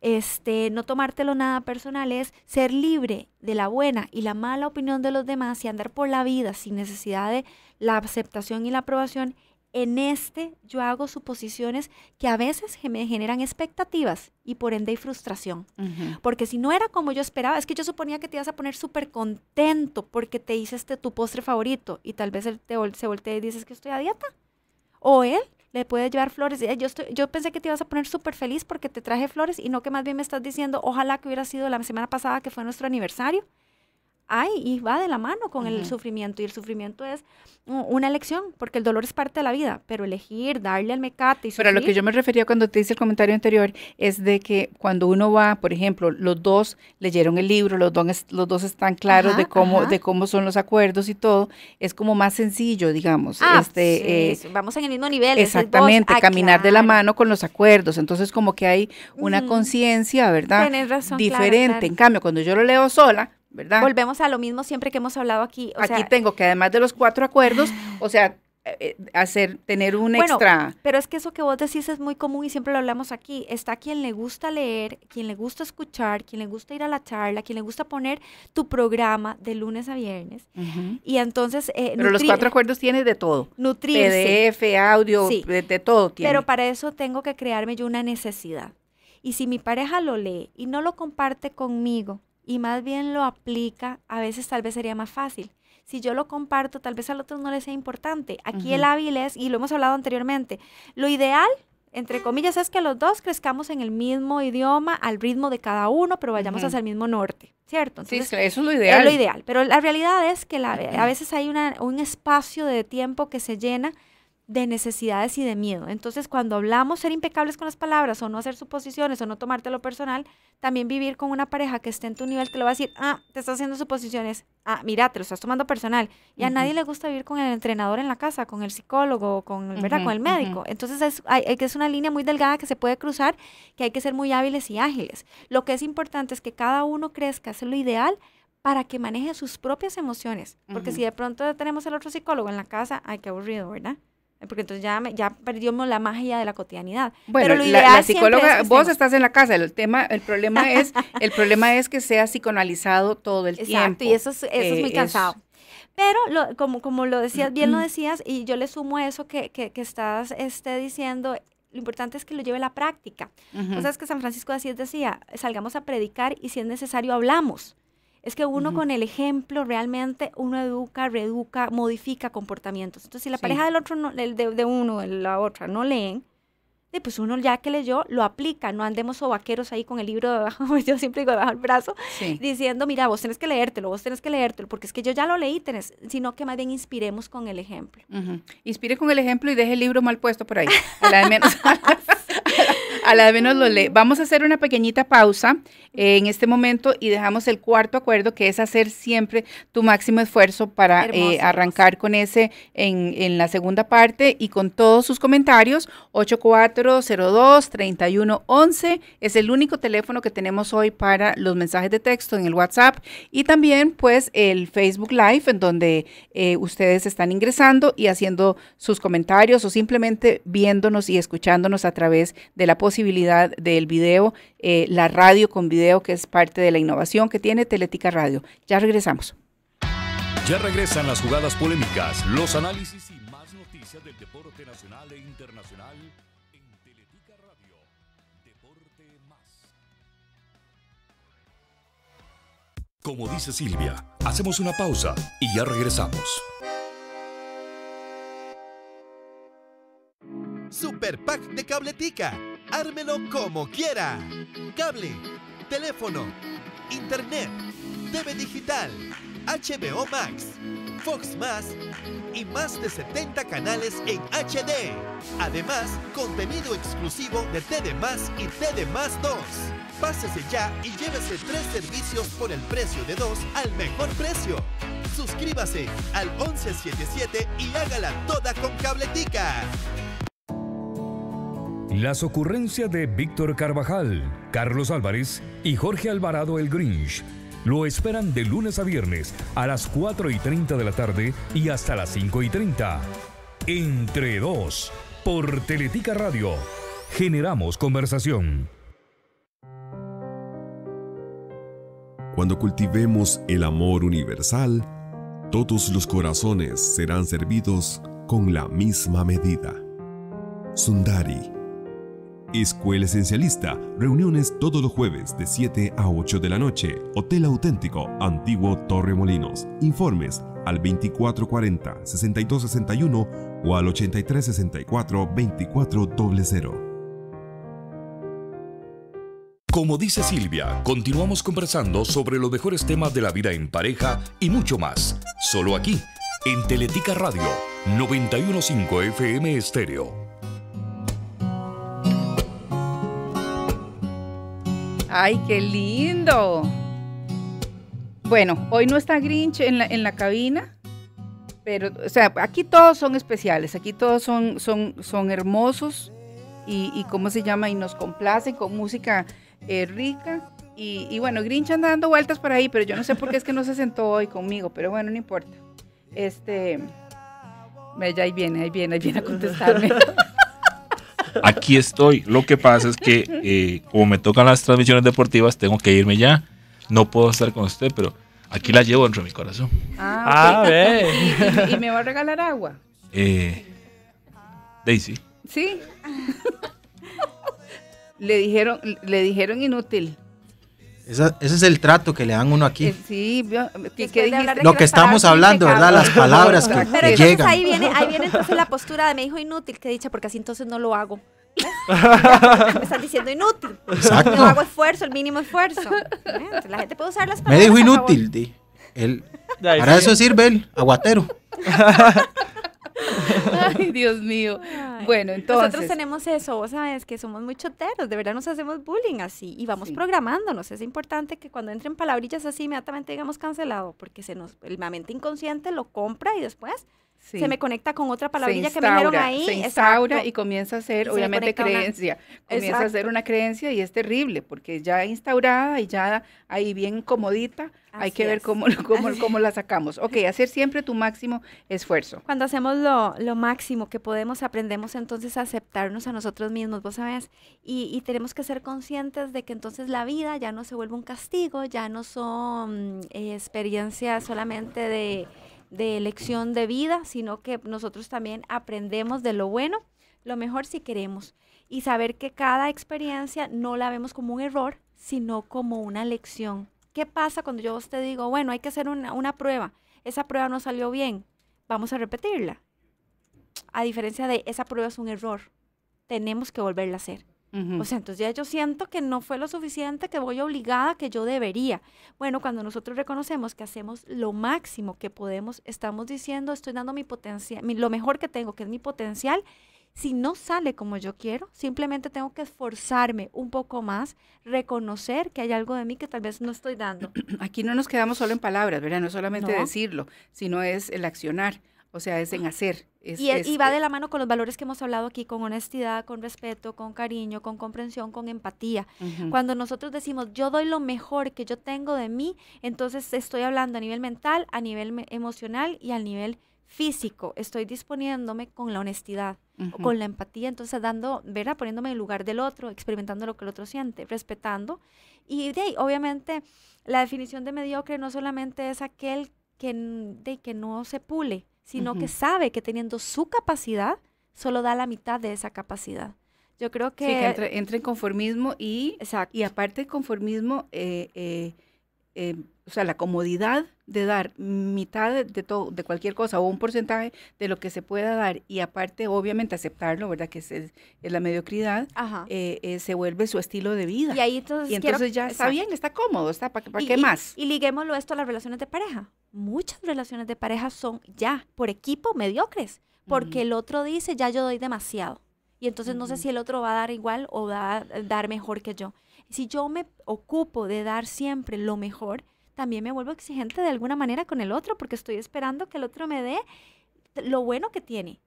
este, no tomártelo nada personal es ser libre de la buena y la mala opinión de los demás y andar por la vida sin necesidad de la aceptación y la aprobación. En este yo hago suposiciones que a veces me generan expectativas y por ende hay frustración. Porque si no era como yo esperaba, es que yo suponía que te ibas a poner súper contento porque te hiciste tu postre favorito y tal vez él te, se voltea y dices que estoy a dieta. O él le puede llevar flores. Yo, estoy, yo pensé que te ibas a poner súper feliz porque te traje flores y no que más bien me estás diciendo, ojalá que hubiera sido la semana pasada que fue nuestro aniversario ay, y va de la mano con el sufrimiento. Y el sufrimiento es una elección, porque el dolor es parte de la vida, pero elegir, darle al mecate y Pero a lo que yo me refería cuando te hice el comentario anterior es de que cuando uno va, por ejemplo, los dos leyeron el libro, los dos, los dos están claros de cómo de cómo son los acuerdos y todo, es como más sencillo, digamos. Ah, este, eh, vamos en el mismo nivel. Exactamente, caminar de la mano con los acuerdos. Entonces, como que hay una conciencia, ¿verdad? Tienes razón. Diferente. En cambio, cuando yo lo leo sola, ¿verdad? Volvemos a lo mismo siempre que hemos hablado aquí. aquí tengo que además de los cuatro acuerdos, o sea, eh, eh, hacer, tener un bueno, extra. Pero es que eso que vos decís es muy común y siempre lo hablamos aquí. Está quien le gusta leer, quien le gusta escuchar, quien le gusta ir a la charla, quien le gusta poner tu programa de lunes a viernes. Y entonces... Eh, pero los cuatro acuerdos tienen de todo. Nutrirse. PDF, audio, de, de, todo tiene. Pero para eso tengo que crearme yo una necesidad. Y si mi pareja lo lee y no lo comparte conmigo, y más bien lo aplica, a veces tal vez sería más fácil. Si yo lo comparto, tal vez al otro no le sea importante. Aquí el hábil es, y lo hemos hablado anteriormente, lo ideal, entre comillas, es que los dos crezcamos en el mismo idioma, al ritmo de cada uno, pero vayamos hacia el mismo norte, ¿cierto? sí, eso es lo ideal. Es lo ideal, pero la realidad es que a veces hay una, un espacio de tiempo que se llena de necesidades y de miedo. Entonces, cuando hablamos ser impecables con las palabras o no hacer suposiciones o no tomártelo personal, también vivir con una pareja que esté en tu nivel que le va a decir, ah, te estás haciendo suposiciones, ah, mira, te lo estás tomando personal. Y a nadie le gusta vivir con el entrenador en la casa, con el psicólogo, con, el, ¿verdad? con el médico. Entonces, es, hay, es una línea muy delgada que se puede cruzar, que hay que ser muy hábiles y ágiles. Lo que es importante es que cada uno crezca, es lo ideal para que maneje sus propias emociones. Porque si de pronto tenemos el otro psicólogo en la casa, ay, qué aburrido, ¿verdad? Porque entonces ya, ya perdimos la magia de la cotidianidad. Bueno, Pero la, psicóloga, vos estás en la casa, el tema, el problema es, el problema es que sea psicoanalizado todo el tiempo. Exacto, y eso es, eso es muy cansado. Pero lo, como, como lo decías, bien lo decías, y yo le sumo eso que, que, que estás este, diciendo, lo importante es que lo lleve a la práctica. Uh sabes que San Francisco de Asís decía, salgamos a predicar y si es necesario hablamos. Es que uno con el ejemplo realmente uno educa, reeduca, modifica comportamientos. Entonces, si la pareja del otro, no, de, de, uno, de la otra, no leen, pues uno ya que leyó lo aplica, no andemos o vaqueros ahí con el libro debajo, yo siempre digo debajo del brazo, diciendo, mira, vos tenés que leértelo, vos tenés que leértelo, porque es que yo ya lo leí, tenés, sino que más bien inspiremos con el ejemplo. Inspire con el ejemplo y deje el libro mal puesto por ahí. A la de menos, a la de menos lo lee. Vamos a hacer una pequeñita pausa eh, en este momento y dejamos el cuarto acuerdo, que es hacer siempre tu máximo esfuerzo para eh, arrancar con ese en, en la segunda parte y con todos sus comentarios, 84 402-3111 es el único teléfono que tenemos hoy para los mensajes de texto en el WhatsApp y también pues el Facebook Live en donde eh, ustedes están ingresando y haciendo sus comentarios o simplemente viéndonos y escuchándonos a través de la posibilidad del video, eh, la radio con video que es parte de la innovación que tiene Teletica Radio. Ya regresamos. Ya regresan las jugadas polémicas, los análisis y más noticias del deporte nacional e internacional Como dice Silvia, hacemos una pausa y ya regresamos. Super Pack de Cabletica. Ármelo como quiera. Cable, teléfono, internet, TV digital, HBO Max, Fox Más y más de 70 canales en HD. Además, contenido exclusivo de TD Más y TD Más 2. Pásese ya y llévese tres servicios por el precio de dos al mejor precio. Suscríbase al 1177 y hágala toda con Cabletica. Las ocurrencias de Víctor Carvajal, Carlos Álvarez y Jorge Alvarado el Grinch lo esperan de lunes a viernes a las 4 y 30 de la tarde y hasta las 5 y 30. Entre dos, por Teletica Radio. Generamos conversación. Cuando cultivemos el amor universal, todos los corazones serán servidos con la misma medida. Sundari. Escuela Esencialista. Reuniones todos los jueves de 7 a 8 de la noche. Hotel Auténtico, Antiguo Torre Molinos. Informes al 2440-6261 o al 8364-2400. Como dice Silvia, continuamos conversando sobre los mejores temas de la vida en pareja y mucho más. Solo aquí, en Teletica Radio 915 FM Estéreo. ¡Ay, qué lindo! Bueno, hoy no está Grinch en la, en la cabina, pero, o sea, aquí todos son especiales, aquí todos son, son, son hermosos y, y, ¿cómo se llama? Y nos complacen con música eh, rica. Y, y, bueno, Grinch anda dando vueltas por ahí, pero yo no sé por qué es que no se sentó hoy conmigo, pero bueno, no importa. Este, ya ahí viene, ahí viene, ahí viene a contestarme. Aquí estoy. Lo que pasa es que, eh, como me tocan las transmisiones deportivas, tengo que irme ya. No puedo estar con usted, pero aquí la llevo dentro de mi corazón. Ah, okay. ah ¿Y, y, me va a regalar agua? Eh, Daisy. Sí. le dijeron, le dijeron inútil. Esa, ese es el trato que le dan uno aquí. Eh, sí, ¿qué? Lo que estamos hablando, ¿verdad? Las palabras que Pero entonces llegan. Ahí viene, ahí viene entonces la postura de me dijo inútil, que dicha, porque así entonces no lo hago. me están diciendo inútil. Exacto. No hago esfuerzo, el mínimo esfuerzo. Entonces, la gente puede usar las palabras. Me dijo inútil, di. Él, para eso sirve el aguatero. Ay, Dios mío. Ay, bueno, entonces. Nosotros tenemos eso, vos sabes, que somos muy choteros, de verdad nos hacemos bullying así y vamos sí. programándonos. Es importante que cuando entren palabrillas así, inmediatamente digamos cancelado, porque se nos, el, la mente inconsciente lo compra y después Sí. se me conecta con otra palabrilla instaura, que me dijeron ahí. Se instaura exacto. y comienza a ser, obviamente, creencia. Una... Comienza exacto. a ser una creencia y es terrible, porque ya instaurada y ya ahí bien comodita, Así hay que es. ver cómo, cómo, cómo, la sacamos. Ok, hacer siempre tu máximo esfuerzo. Cuando hacemos lo, lo, máximo que podemos, aprendemos entonces a aceptarnos a nosotros mismos, vos sabes, y, y, tenemos que ser conscientes de que entonces la vida ya no se vuelve un castigo, ya no son eh, experiencias solamente de de elección de vida, sino que nosotros también aprendemos de lo bueno, lo mejor si queremos. Y saber que cada experiencia no la vemos como un error, sino como una lección. ¿Qué pasa cuando yo te digo, bueno, hay que hacer una, una prueba? Esa prueba no salió bien, vamos a repetirla. A diferencia de esa prueba es un error, tenemos que volverla a hacer. Uh -huh. O sea, entonces ya yo siento que no fue lo suficiente, que voy obligada, que yo debería. Bueno, cuando nosotros reconocemos que hacemos lo máximo que podemos, estamos diciendo, estoy dando mi potencial, lo mejor que tengo, que es mi potencial. Si no sale como yo quiero, simplemente tengo que esforzarme un poco más, reconocer que hay algo de mí que tal vez no estoy dando. Aquí no nos quedamos solo en palabras, ¿verdad? No es solamente no. decirlo, sino es el accionar. O sea, es en hacer. Es, y, es, y, va de la mano con los valores que hemos hablado aquí, con honestidad, con respeto, con cariño, con comprensión, con empatía. Uh -huh. Cuando nosotros decimos, yo doy lo mejor que yo tengo de mí, entonces estoy hablando a nivel mental, a nivel emocional y a nivel físico. Estoy disponiéndome con la honestidad, uh -huh. con la empatía, entonces dando, ¿verdad? Poniéndome en el lugar del otro, experimentando lo que el otro siente, respetando. Y de ahí, obviamente, la definición de mediocre no solamente es aquel que, de, que no se pule, sino uh -huh. que sabe que teniendo su capacidad, solo da la mitad de esa capacidad. Yo creo que... Sí, que entra, entra en conformismo y, Exacto. y aparte del conformismo, eh, eh, eh, o sea, la comodidad de dar mitad de, todo, de cualquier cosa o un porcentaje de lo que se pueda dar y aparte, obviamente, aceptarlo, ¿verdad? Que es, la mediocridad, se vuelve su estilo de vida. Y ahí entonces, y entonces quiero, ya está bien, está cómodo, está ¿para, para y, qué más? Y, y liguémoslo esto a las relaciones de pareja muchas relaciones de pareja son ya por equipo mediocres, porque uh -huh. el otro dice, ya yo doy demasiado. Y entonces uh -huh. no sé si el otro va a dar igual o va a dar mejor que yo. Si yo me ocupo de dar siempre lo mejor, también me vuelvo exigente de alguna manera con el otro, porque estoy esperando que el otro me dé lo bueno que tiene.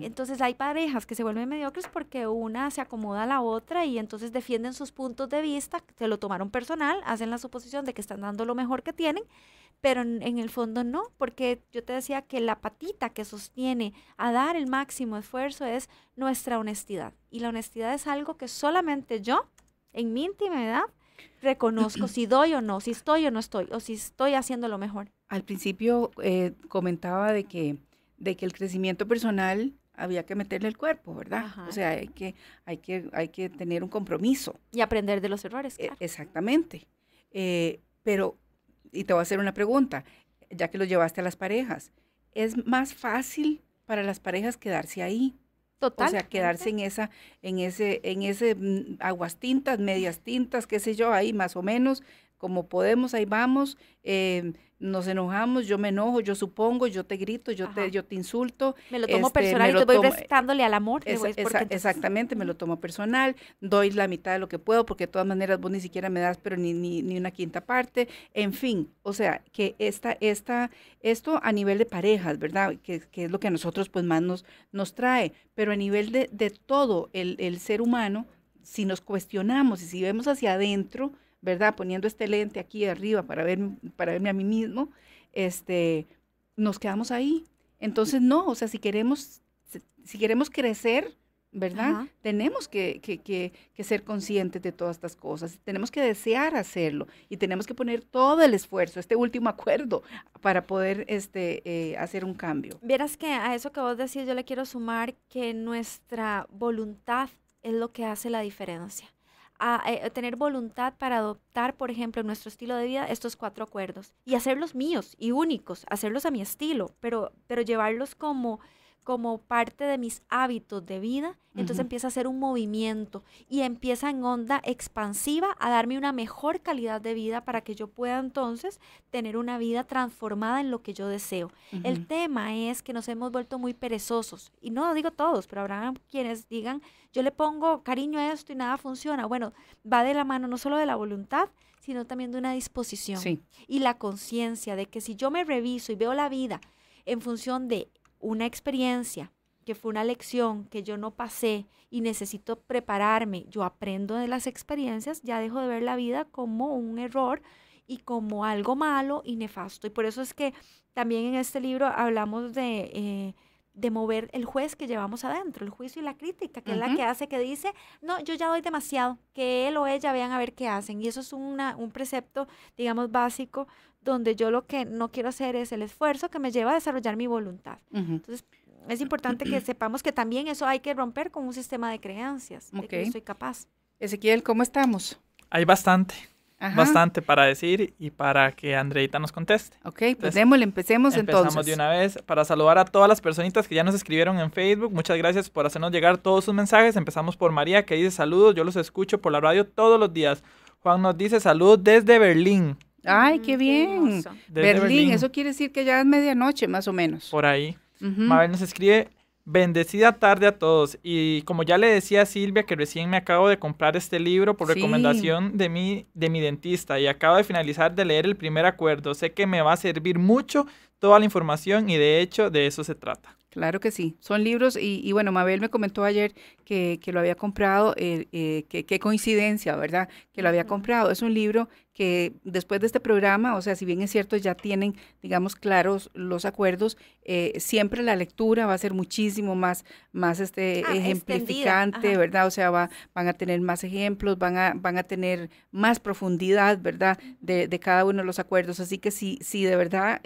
Entonces hay parejas que se vuelven mediocres porque una se acomoda a la otra y entonces defienden sus puntos de vista, se lo tomaron personal, hacen la suposición de que están dando lo mejor que tienen, pero en, en, el fondo no, porque yo te decía que la patita que sostiene a dar el máximo esfuerzo es nuestra honestidad. Y la honestidad es algo que solamente yo, en mi intimidad, reconozco si doy o no, si estoy o no estoy, o si estoy haciendo lo mejor. Al principio eh, comentaba de que, de que el crecimiento personal había que meterle el cuerpo, ¿verdad? O sea, hay que, hay, que, hay que tener un compromiso. Y aprender de los errores, e, exactamente. Eh, pero, y te voy a hacer una pregunta, ya que lo llevaste a las parejas, ¿es más fácil para las parejas quedarse ahí Total. O sea, quedarse en esa, en ese, en ese mm, aguas tintas, medias tintas, qué sé yo, ahí más o menos, como podemos, ahí vamos. Eh, nos enojamos, yo me enojo, yo supongo, yo te grito, yo te, yo te insulto. Me lo tomo este, personal y te voy restándole al amor. exactamente, me lo tomo personal, doy la mitad de lo que puedo, porque de todas maneras vos ni siquiera me das, pero ni, ni, ni una quinta parte. En fin, o sea, que esta, esta, esto a nivel de parejas, ¿verdad? Que, que es lo que a nosotros pues más nos, nos trae, pero a nivel de, de todo el, el ser humano, si nos cuestionamos y si vemos hacia adentro, ¿verdad? Poniendo este lente aquí arriba para, ver, para verme a mí mismo, este, nos quedamos ahí. Entonces, no, o sea, si queremos, si queremos crecer, ¿verdad? Tenemos que, que, que, ser conscientes de todas estas cosas, tenemos que desear hacerlo y tenemos que poner todo el esfuerzo, este último acuerdo, para poder este, eh, hacer un cambio. Vieras que a eso que vos decís yo le quiero sumar que nuestra voluntad es lo que hace la diferencia a, tener voluntad para adoptar, por ejemplo, en nuestro estilo de vida estos cuatro acuerdos y hacerlos míos y únicos, hacerlos a mi estilo, pero, pero llevarlos como como parte de mis hábitos de vida, entonces empieza a ser un movimiento y empieza en onda expansiva a darme una mejor calidad de vida para que yo pueda entonces tener una vida transformada en lo que yo deseo. El tema es que nos hemos vuelto muy perezosos y no digo todos, pero habrá quienes digan, yo le pongo cariño a esto y nada funciona. Bueno, va de la mano no solo de la voluntad, sino también de una disposición y la conciencia de que si yo me reviso y veo la vida en función de una experiencia que fue una lección que yo no pasé y necesito prepararme, yo aprendo de las experiencias, ya dejo de ver la vida como un error y como algo malo y nefasto. Y por eso es que también en este libro hablamos de, eh, de mover el juez que llevamos adentro, el juicio y la crítica, que es la que hace que dice, no, yo ya doy demasiado, que él o ella vean a ver qué hacen. Y eso es una, un precepto, digamos, básico donde yo lo que no quiero hacer es el esfuerzo que me lleva a desarrollar mi voluntad. Entonces, es importante que sepamos que también eso hay que romper con un sistema de creencias, de que yo soy capaz. Ezequiel, ¿cómo estamos? Hay bastante. Bastante para decir y para que Andreita nos conteste. Ok, pues démosle, empecemos entonces. Empezamos de una vez para saludar a todas las personitas que ya nos escribieron en Facebook. Muchas gracias por hacernos llegar todos sus mensajes. Empezamos por María que dice saludos, yo los escucho por la radio todos los días. Juan nos dice saludos desde Berlín. Ay, qué bien. Berlín, eso quiere decir que ya es medianoche más o menos. Por ahí. Mabel nos escribe, bendecida tarde a todos. Y como ya le decía a Silvia que recién me acabo de comprar este libro por recomendación de mi, de mi dentista y acabo de finalizar de leer el primer acuerdo. Sé que me va a servir mucho toda la información y de hecho de eso se trata. Claro que sí, son libros y, bueno, Mabel me comentó ayer que, lo había comprado, eh, eh, que qué coincidencia, ¿verdad? Que lo había comprado. Es un libro que después de este programa, o sea, si bien es cierto, ya tienen, digamos, claros los acuerdos, eh, siempre la lectura va a ser muchísimo más, más este, ah, ejemplificante, ¿verdad? O sea, va, van a tener más ejemplos, van a, van a tener más profundidad, ¿verdad? De, de cada uno de los acuerdos. Así que si, si de verdad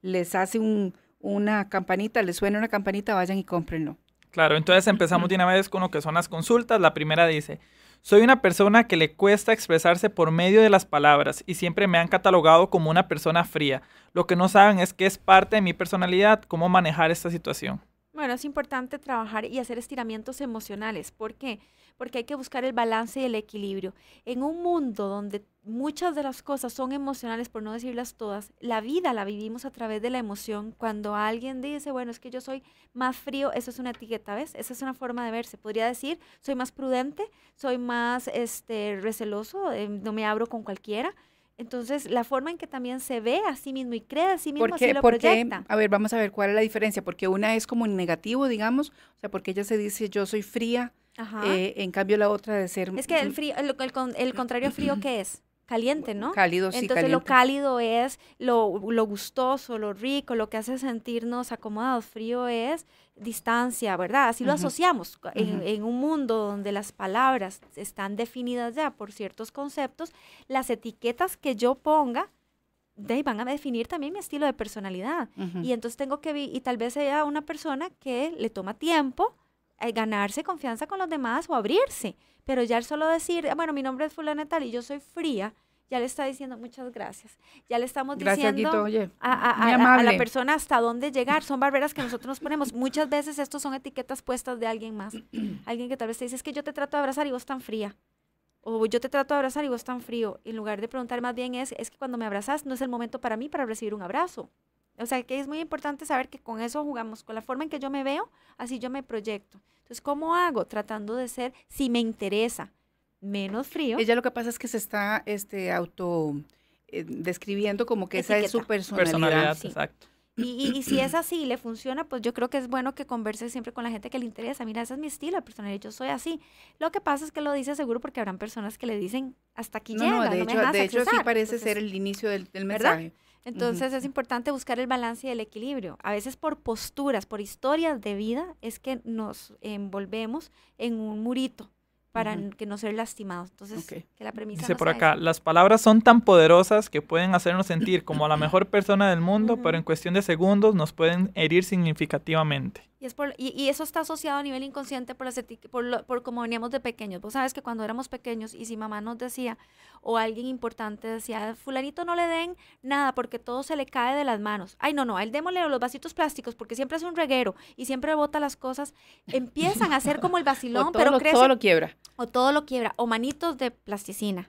les hace un una campanita, les suena una campanita, vayan y cómprenlo. Claro, entonces empezamos de una vez con lo que son las consultas. La primera dice, soy una persona que le cuesta expresarse por medio de las palabras y siempre me han catalogado como una persona fría. Lo que no saben es que es parte de mi personalidad, cómo manejar esta situación. Bueno, es importante trabajar y hacer estiramientos emocionales. ¿Por qué? Porque hay que buscar el balance y el equilibrio. En un mundo donde muchas de las cosas son emocionales, por no decirlas todas, la vida la vivimos a través de la emoción. Cuando alguien dice, bueno, es que yo soy más frío, eso es una etiqueta, ¿ves? Esa es una forma de verse. Podría decir, soy más prudente, soy más este, receloso, eh, no me abro con cualquiera. Entonces, la forma en que también se ve a sí mismo y cree a sí mismo, ¿Por así lo Porque, proyecta. a ver, vamos a ver cuál es la diferencia, porque una es como negativo, digamos, o sea, porque ella se dice yo soy fría, Ajá. eh, en cambio la otra de ser es que el frío, el, el con- el contrario frío, ¿qué es? Caliente, ¿no? cálido, sí, Entonces lo cálido es lo, lo gustoso, lo rico, lo que hace sentirnos acomodados. Frío es distancia, ¿verdad? Así lo asociamos. en, un mundo donde las palabras están definidas ya por ciertos conceptos, las etiquetas que yo ponga de van a definir también mi estilo de personalidad. Y entonces tengo que, y tal vez sea una persona que le toma tiempo eh, ganarse confianza con los demás o abrirse. Pero ya el solo decir, "Ah, bueno, mi nombre es fulana tal y yo soy fría, ya le está diciendo muchas gracias. Ya le estamos Gracias, diciendo Guito, oye, a, a- muy a- a la persona hasta dónde llegar. Son barreras que nosotros nos ponemos. Muchas veces estos son etiquetas puestas de alguien más. alguien que tal vez te dice, es que yo te trato de abrazar y vos tan fría. O yo te trato de abrazar y vos tan frío. En lugar de preguntar más bien es, es que cuando me abrazas no es el momento para mí para recibir un abrazo. O sea, que es muy importante saber que con eso jugamos, con la forma en que yo me veo, así yo me proyecto. Entonces, ¿cómo hago? Tratando de ser, si me interesa, menos frío. Ella lo que pasa es que se está este, auto eh, describiendo como que esa es su personalidad. Personalidad, sí. exacto. Y, y- y si es así y le funciona, pues yo creo que es bueno que converse siempre con la gente que le interesa. Mira, ese es mi estilo de personalidad, yo soy así. Lo que pasa es que lo dice seguro porque habrán personas que le dicen, hasta aquí No, llega, no, de no me hecho, dejas de hecho sí accesar". parece Entonces, ser el inicio del, del ¿verdad? mensaje. Entonces es importante buscar el balance y el equilibrio. A veces por posturas, por historias de vida, es que nos envolvemos en un murito para que no ser lastimados. Entonces, Ok. que la premisa Dice por acá, las palabras son tan poderosas que pueden hacernos sentir como la mejor persona del mundo, pero en cuestión de segundos nos pueden herir significativamente. Y, es por, y, y eso está asociado a nivel inconsciente por, por, lo- por como veníamos de pequeños. Vos sabes que cuando éramos pequeños y si mamá nos decía o alguien importante decía, fulanito no le den nada porque todo se le cae de las manos. Ay, no, no, a él démosle los vasitos plásticos porque siempre es un reguero y siempre bota las cosas. Empiezan a hacer como el vacilón, O todo, pero lo, crece todo lo quiebra. o todo lo quiebra o manitos de plasticina.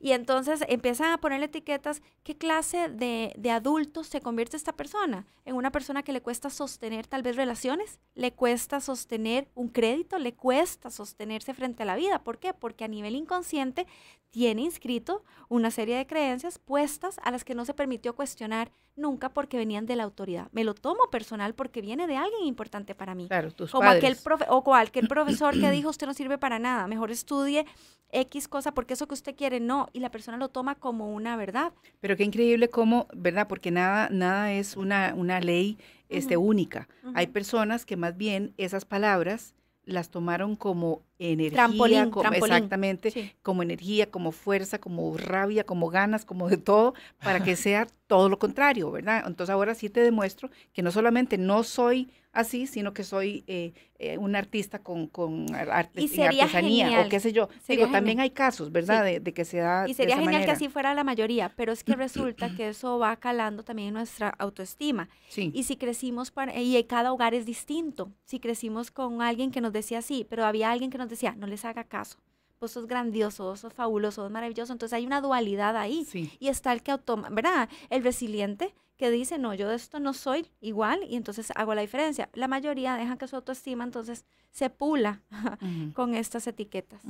Y entonces empiezan a ponerle etiquetas, ¿qué clase de, de adulto se convierte esta persona? En una persona que le cuesta sostener tal vez relaciones, le cuesta sostener un crédito, le cuesta sostenerse frente a la vida. ¿Por qué? Porque a nivel inconsciente tiene inscrito una serie de creencias puestas a las que no se permitió cuestionar nunca porque venían de la autoridad. Me lo tomo personal porque viene de alguien importante para mí. Claro, tus Como padres. aquel profe o cualquier profesor que dijo usted no sirve para nada, mejor estudie X cosa porque eso que usted quiere no, y la persona lo toma como una verdad. Pero qué increíble cómo, ¿verdad? Porque nada, nada es una, una ley este, única. Hay personas que más bien esas palabras las tomaron como energía, Trampolín, como- trampolín. exactamente, Sí. como energía, como fuerza, como rabia, como ganas, como de todo, para que sea todo lo contrario, ¿verdad? Entonces ahora sí te demuestro que no solamente no soy así, sino que soy eh, eh, un artista con, con Y artesanía genial, o qué sé yo. sería Digo, también hay casos, ¿verdad? Sí. De, de que se da Y sería de esa genial que así fuera la mayoría, pero es que resulta que eso va calando también en nuestra autoestima. Sí. Y si crecimos para, y cada hogar es distinto. Si crecimos con alguien que nos decía sí, pero había alguien que nos decía, no les haga caso. Vos sos grandioso, vos sos fabuloso, vos maravilloso. Entonces hay una dualidad ahí. Sí. Y está el que automa, ¿verdad? El resiliente que dice, no, yo de esto no soy igual y entonces hago la diferencia. La mayoría dejan que su autoestima entonces se pula con estas etiquetas.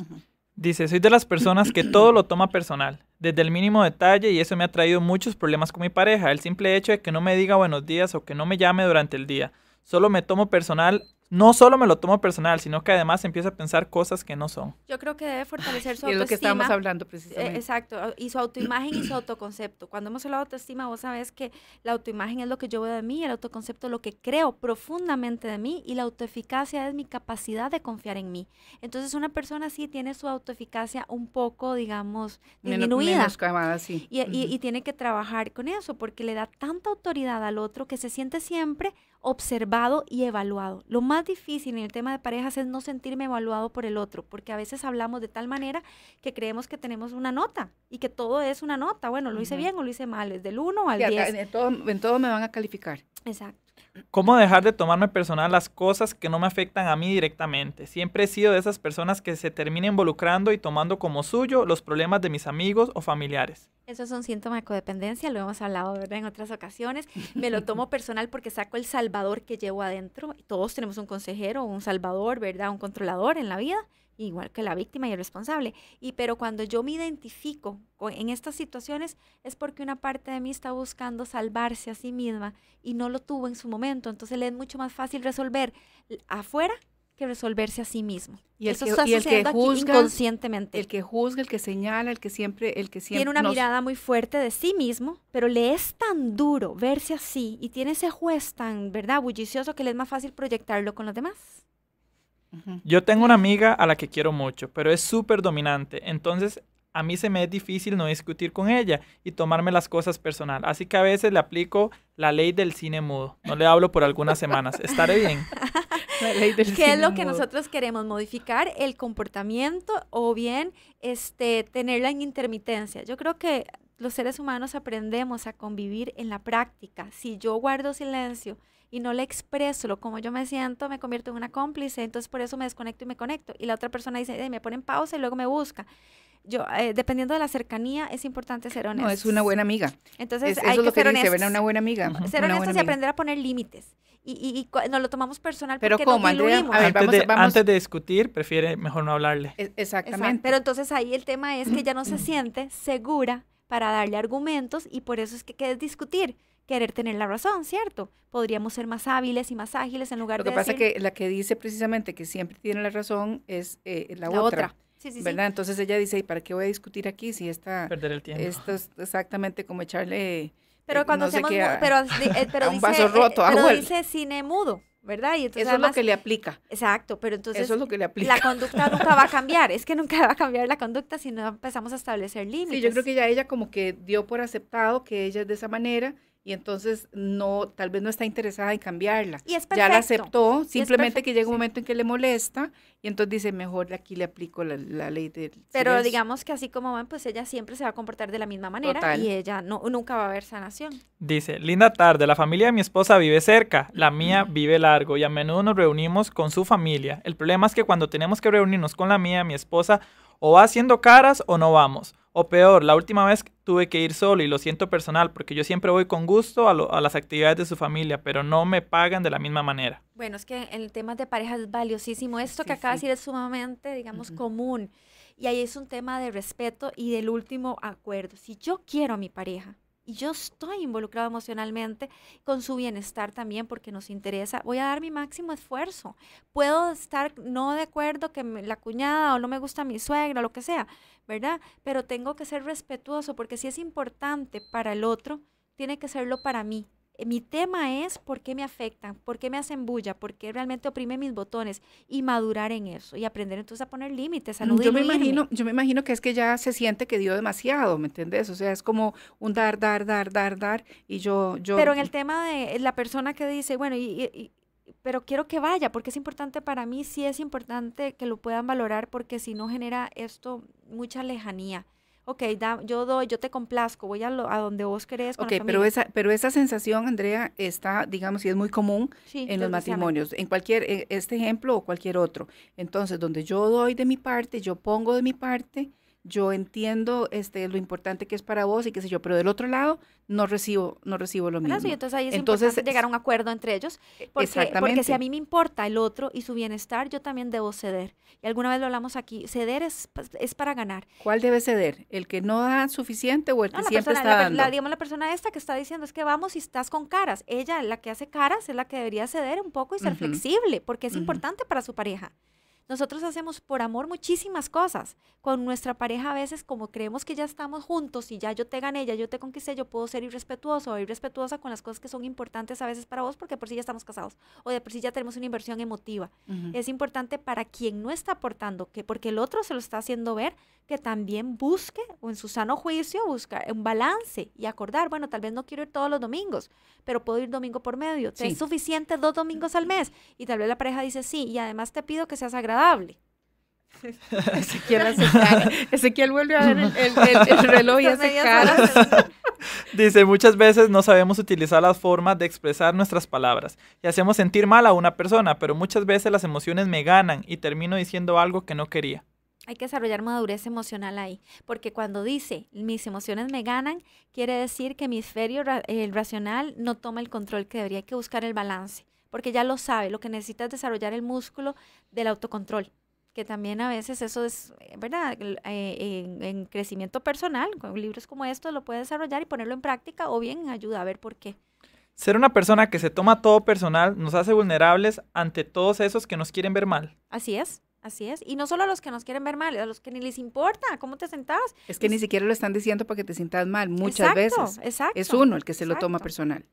Dice, soy de las personas que todo lo toma personal, desde el mínimo detalle y eso me ha traído muchos problemas con mi pareja. El simple hecho de que no me diga buenos días o que no me llame durante el día. Solo me tomo personal, no solo me lo tomo personal, sino que además empiezo a pensar cosas que no son. Yo creo que debe fortalecer su Y es lo que autoestima. estábamos hablando Eh, precisamente. exacto, y su autoimagen y su autoconcepto. Cuando hemos hablado de autoestima, vos sabes que la autoimagen es lo que yo veo de mí, el autoconcepto es lo que creo profundamente de mí y la autoeficacia es mi capacidad de confiar en mí. Entonces una persona así tiene su autoeficacia un poco, digamos, Menos- disminuida. menoscabada, sí. Y, y- y tiene que trabajar con eso porque le da tanta autoridad al otro que se siente siempre observado y evaluado. Lo más difícil en el tema de parejas es no sentirme evaluado por el otro, porque a veces hablamos de tal manera que creemos que tenemos una nota y que todo es una nota. Bueno, lo hice bien o lo hice mal, es del 1 al Sí, acá 10. en, todo, en todo me van a calificar. Exacto. ¿Cómo dejar de tomarme personal las cosas que no me afectan a mí directamente? Siempre he sido de esas personas que se termina involucrando y tomando como suyo los problemas de mis amigos o familiares. Eso es un síntoma de codependencia, lo hemos hablado en otras ocasiones. Me lo tomo personal porque saco el salvador que llevo adentro. Todos tenemos un consejero, un salvador, ¿verdad? Un controlador en la vida. Igual que la víctima y el responsable. Y pero cuando yo me identifico en estas situaciones es porque una parte de mí está buscando salvarse a sí misma y no lo tuvo en su momento. Entonces le es mucho más fácil resolver afuera que resolverse a sí mismo. Y el Eso que, está y el que juzga, inconscientemente. El que juzga, el que señala, el que siempre, el que siempre tiene una mirada muy fuerte de sí mismo, pero le es tan duro verse así y tiene ese juez tan, ¿verdad? bullicioso que le es más fácil proyectarlo con los demás. Yo tengo una amiga a la que quiero mucho, pero es súper dominante. Entonces, a mí se me es difícil no discutir con ella y tomarme las cosas personal. Así que a veces le aplico la ley del cine mudo. No le hablo por algunas semanas. ¿Estaré bien? ¿Qué es lo que nosotros queremos? ¿Modificar el comportamiento o bien este, tenerla en intermitencia? Yo creo que los seres humanos aprendemos a convivir en la práctica. Si yo guardo silencio y no le expreso lo como yo me siento, me convierto en una cómplice, entonces por eso me desconecto y me conecto. Y la otra persona dice, me pone en pausa y luego me busca. Yo, eh, dependiendo de la cercanía, es importante ser honesto. No, es una buena amiga. Entonces, hay que, ser honestos. una buena amiga. Ser honestos y aprender a poner límites. Y, y, y, nos lo tomamos personal Pero porque ¿cómo, Andrea? A ver, antes, de, antes de discutir, prefiere mejor no hablarle. E, exactamente. Pero entonces ahí el tema es que ella no se siente segura para darle argumentos y por eso es que quieres discutir querer tener la razón, ¿cierto? Podríamos ser más hábiles y más ágiles en lugar de Lo que pasa es que la que dice precisamente que siempre tiene la razón es eh, la, otra. Sí, sí, ¿verdad? Entonces ella dice, ¿y para qué voy a discutir aquí si esta... Perder el tiempo. Esto es exactamente como echarle... Pero eh, cuando hacemos... pero, eh, pero un vaso roto, pero dice cine mudo. ¿Verdad? Y entonces, eso es lo que le aplica. Exacto, pero entonces eso es lo que le aplica. la conducta nunca va a cambiar, es que nunca va a cambiar la conducta si no empezamos a establecer límites. Sí, yo creo que ya ella como que dio por aceptado que ella es de esa manera y entonces no, tal vez no está interesada en cambiarla. Y es ya la aceptó, simplemente que llega un momento en que le molesta y entonces dice, mejor aquí le aplico la, ley de... Pero digamos que así como van, pues ella siempre se va a comportar de la misma manera y ella no, nunca va a haber sanación. Dice, linda tarde, la familia de mi esposa vive cerca, la mía vive largo y a menudo nos reunimos con su familia. El problema es que cuando tenemos que reunirnos con la mía, mi esposa o va haciendo caras o no vamos. O peor, la última vez tuve que ir solo y lo siento personal porque yo siempre voy con gusto a, las actividades de su familia, pero no me pagan de la misma manera. Bueno, es que el tema de pareja es valiosísimo. Esto que acaba de decir es sumamente, digamos, común. Y ahí es un tema de respeto y del último acuerdo. Si yo quiero a mi pareja, y yo estoy involucrado emocionalmente con su bienestar también porque nos interesa, voy a dar mi máximo esfuerzo. Puedo estar no de acuerdo que la cuñada o no me gusta mi suegra, lo que sea, ¿verdad? Pero tengo que ser respetuoso porque si es importante para el otro, tiene que serlo para mí. Eh, mi tema es por qué me afectan, por qué me hacen bulla, por qué realmente oprime mis botones y madurar en eso y aprender entonces a poner límites, a no yo me imagino, yo me imagino que es que ya se siente que dio demasiado, ¿me entiendes? O sea, es como un dar, dar, dar, dar, dar y yo, yo. Pero en el tema de la persona que dice, bueno, y, pero quiero que vaya porque es importante para mí, sí es importante que lo puedan valorar porque si no genera esto mucha lejanía ok, yo doy, yo te complazco, voy a, a donde vos querés. ok, pero esa, pero esa sensación, Andrea, está, digamos, y es muy común en los matrimonios, en cualquier, e, este ejemplo o cualquier otro. Entonces, donde yo doy de mi parte, yo pongo de mi parte, yo entiendo este, lo importante que es para vos y qué sé yo, pero del otro lado no recibo, no recibo lo mismo. entonces ahí es importante llegar a un acuerdo entre ellos, porque, porque si a mí me importa el otro y su bienestar, yo también debo ceder. Y alguna vez lo hablamos aquí, ceder es, es para ganar. ¿Cuál debe ceder? ¿El que no da suficiente o el que siempre está dando? La, digamos, la persona esta que está diciendo es que vamos y estás con caras. Ella, la que hace caras, es la que debería ceder un poco y ser flexible, porque es importante para su pareja. Nosotros hacemos por amor muchísimas cosas. Con nuestra pareja a veces como creemos que ya estamos juntos y ya yo te gané, ya yo te conquisté, yo puedo ser irrespetuoso o irrespetuosa con las cosas que son importantes a veces para vos porque por sí ya estamos casados o de por sí ya tenemos una inversión emotiva. Es importante para quien no está aportando, que porque el otro se lo está haciendo ver, que también busque o en su sano juicio buscar un balance y acordar, bueno, tal vez no quiero ir todos los domingos, pero puedo ir domingo por medio. es suficiente dos domingos al mes? Y tal vez la pareja dice sí, y además te pido que seas agradable. Ezequiel, vuelve a ver el, reloj y hace caras. Dice, muchas veces no sabemos utilizar las formas de expresar nuestras palabras y hacemos sentir mal a una persona, pero muchas veces las emociones me ganan y termino diciendo algo que no quería. Hay que desarrollar madurez emocional ahí, porque cuando dice mis emociones me ganan, quiere decir que mi hemisferio el racional no toma el control que debería, hay que buscar el balance, porque ya lo sabe, lo que necesita es desarrollar el músculo del autocontrol que también a veces eso es, eh, ¿verdad? Eh, en, crecimiento personal, con libros como estos lo puede desarrollar y ponerlo en práctica o bien ayuda a ver por qué. Ser una persona que se toma todo personal nos hace vulnerables ante todos esos que nos quieren ver mal. Así es. Así es. Y no solo a los que nos quieren ver mal, a los que ni les importa cómo te sentás. Es que ni siquiera lo están diciendo para que te sientas mal, muchas veces. Exacto. Es uno el que se lo toma personal.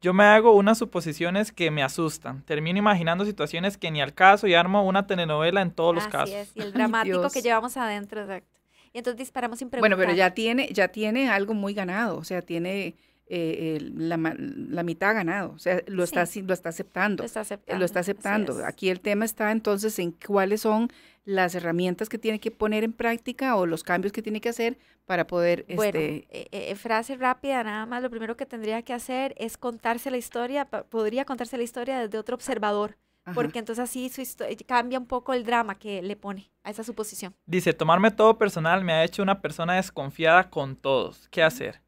Yo me hago unas suposiciones que me asustan. Termino imaginando situaciones que ni al caso y armo una telenovela en todos los casos. Es. Y el dramático que llevamos adentro, exacto. Y entonces disparamos sin preguntar. Bueno, pero ya tiene, ya tiene algo muy ganado. O sea, tiene eh, la, la, mitad ganado, o sea, lo, está, lo está aceptando. Lo está aceptando. Lo está aceptando. Aquí el tema está entonces en cuáles son las herramientas que tiene que poner en práctica o los cambios que tiene que hacer para poder... Bueno, este... Eh, eh, frase rápida, nada más, lo primero que tendría que hacer es contarse la historia, podría contarse la historia desde otro observador. Porque entonces así su cambia un poco el drama que le pone a esa suposición. Dice, tomarme todo personal me ha hecho una persona desconfiada con todos. ¿Qué hacer?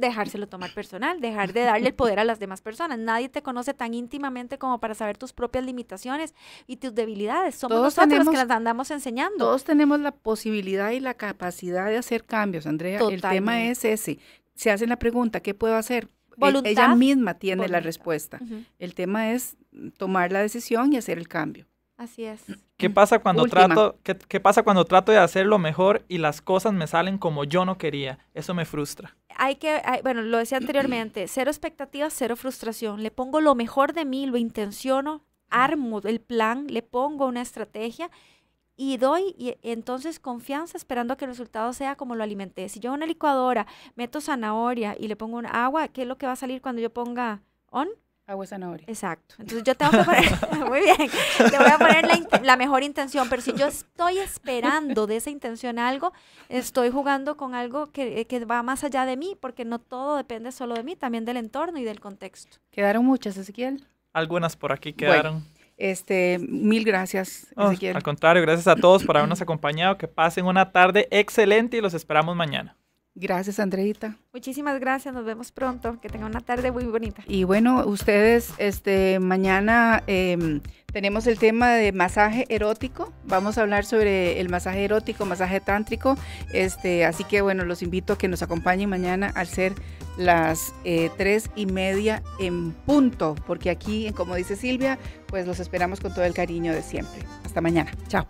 Dejárselo tomar personal, dejar de darle el poder a las demás personas. Nadie te conoce tan íntimamente como para saber tus propias limitaciones y tus debilidades. Somos todos nosotros tenemos, los que las andamos enseñando. Todos tenemos la posibilidad y la capacidad de hacer cambios, Andrea. El tema es ese. Se hacen la pregunta, ¿qué puedo hacer? E, ella misma tiene la respuesta. El tema es tomar la decisión y hacer el cambio. Así es. ¿Qué pasa cuando trato qué, qué, pasa cuando trato de hacer lo mejor y las cosas me salen como yo no quería? Eso me frustra. Hay que, bueno, lo decía anteriormente, cero expectativas, cero frustración. Le pongo lo mejor de mí, lo intenciono, armo el plan, le pongo una estrategia y doy y entonces confianza esperando que el resultado sea como lo alimenté. Si yo en una licuadora meto zanahoria y le pongo un agua, ¿qué es lo que va a salir cuando yo ponga on? Agua zanahoria. Exacto. Entonces yo tengo que poner, muy bien, le voy a poner la, mejor intención, pero si yo estoy esperando de esa intención algo, estoy jugando con algo que, que, va más allá de mí, porque no todo depende solo de mí, también del entorno y del contexto. ¿Quedaron muchas, Ezequiel? Algunas por aquí quedaron. este, mil gracias, oh, Ezequiel. al contrario, gracias a todos por habernos acompañado. Que pasen una tarde excelente y los esperamos mañana. Gracias, Andreita. Muchísimas gracias, nos vemos pronto. Que tengan una tarde muy bonita. Y bueno, ustedes, este, mañana em, tenemos el tema de masaje erótico. Vamos a hablar sobre el masaje erótico, masaje tántrico. Este, así que bueno, los invito a que nos acompañen mañana al ser las eh, tres y media en punto, porque aquí, como dice Silvia, pues los esperamos con todo el cariño de siempre. Hasta mañana. Chao.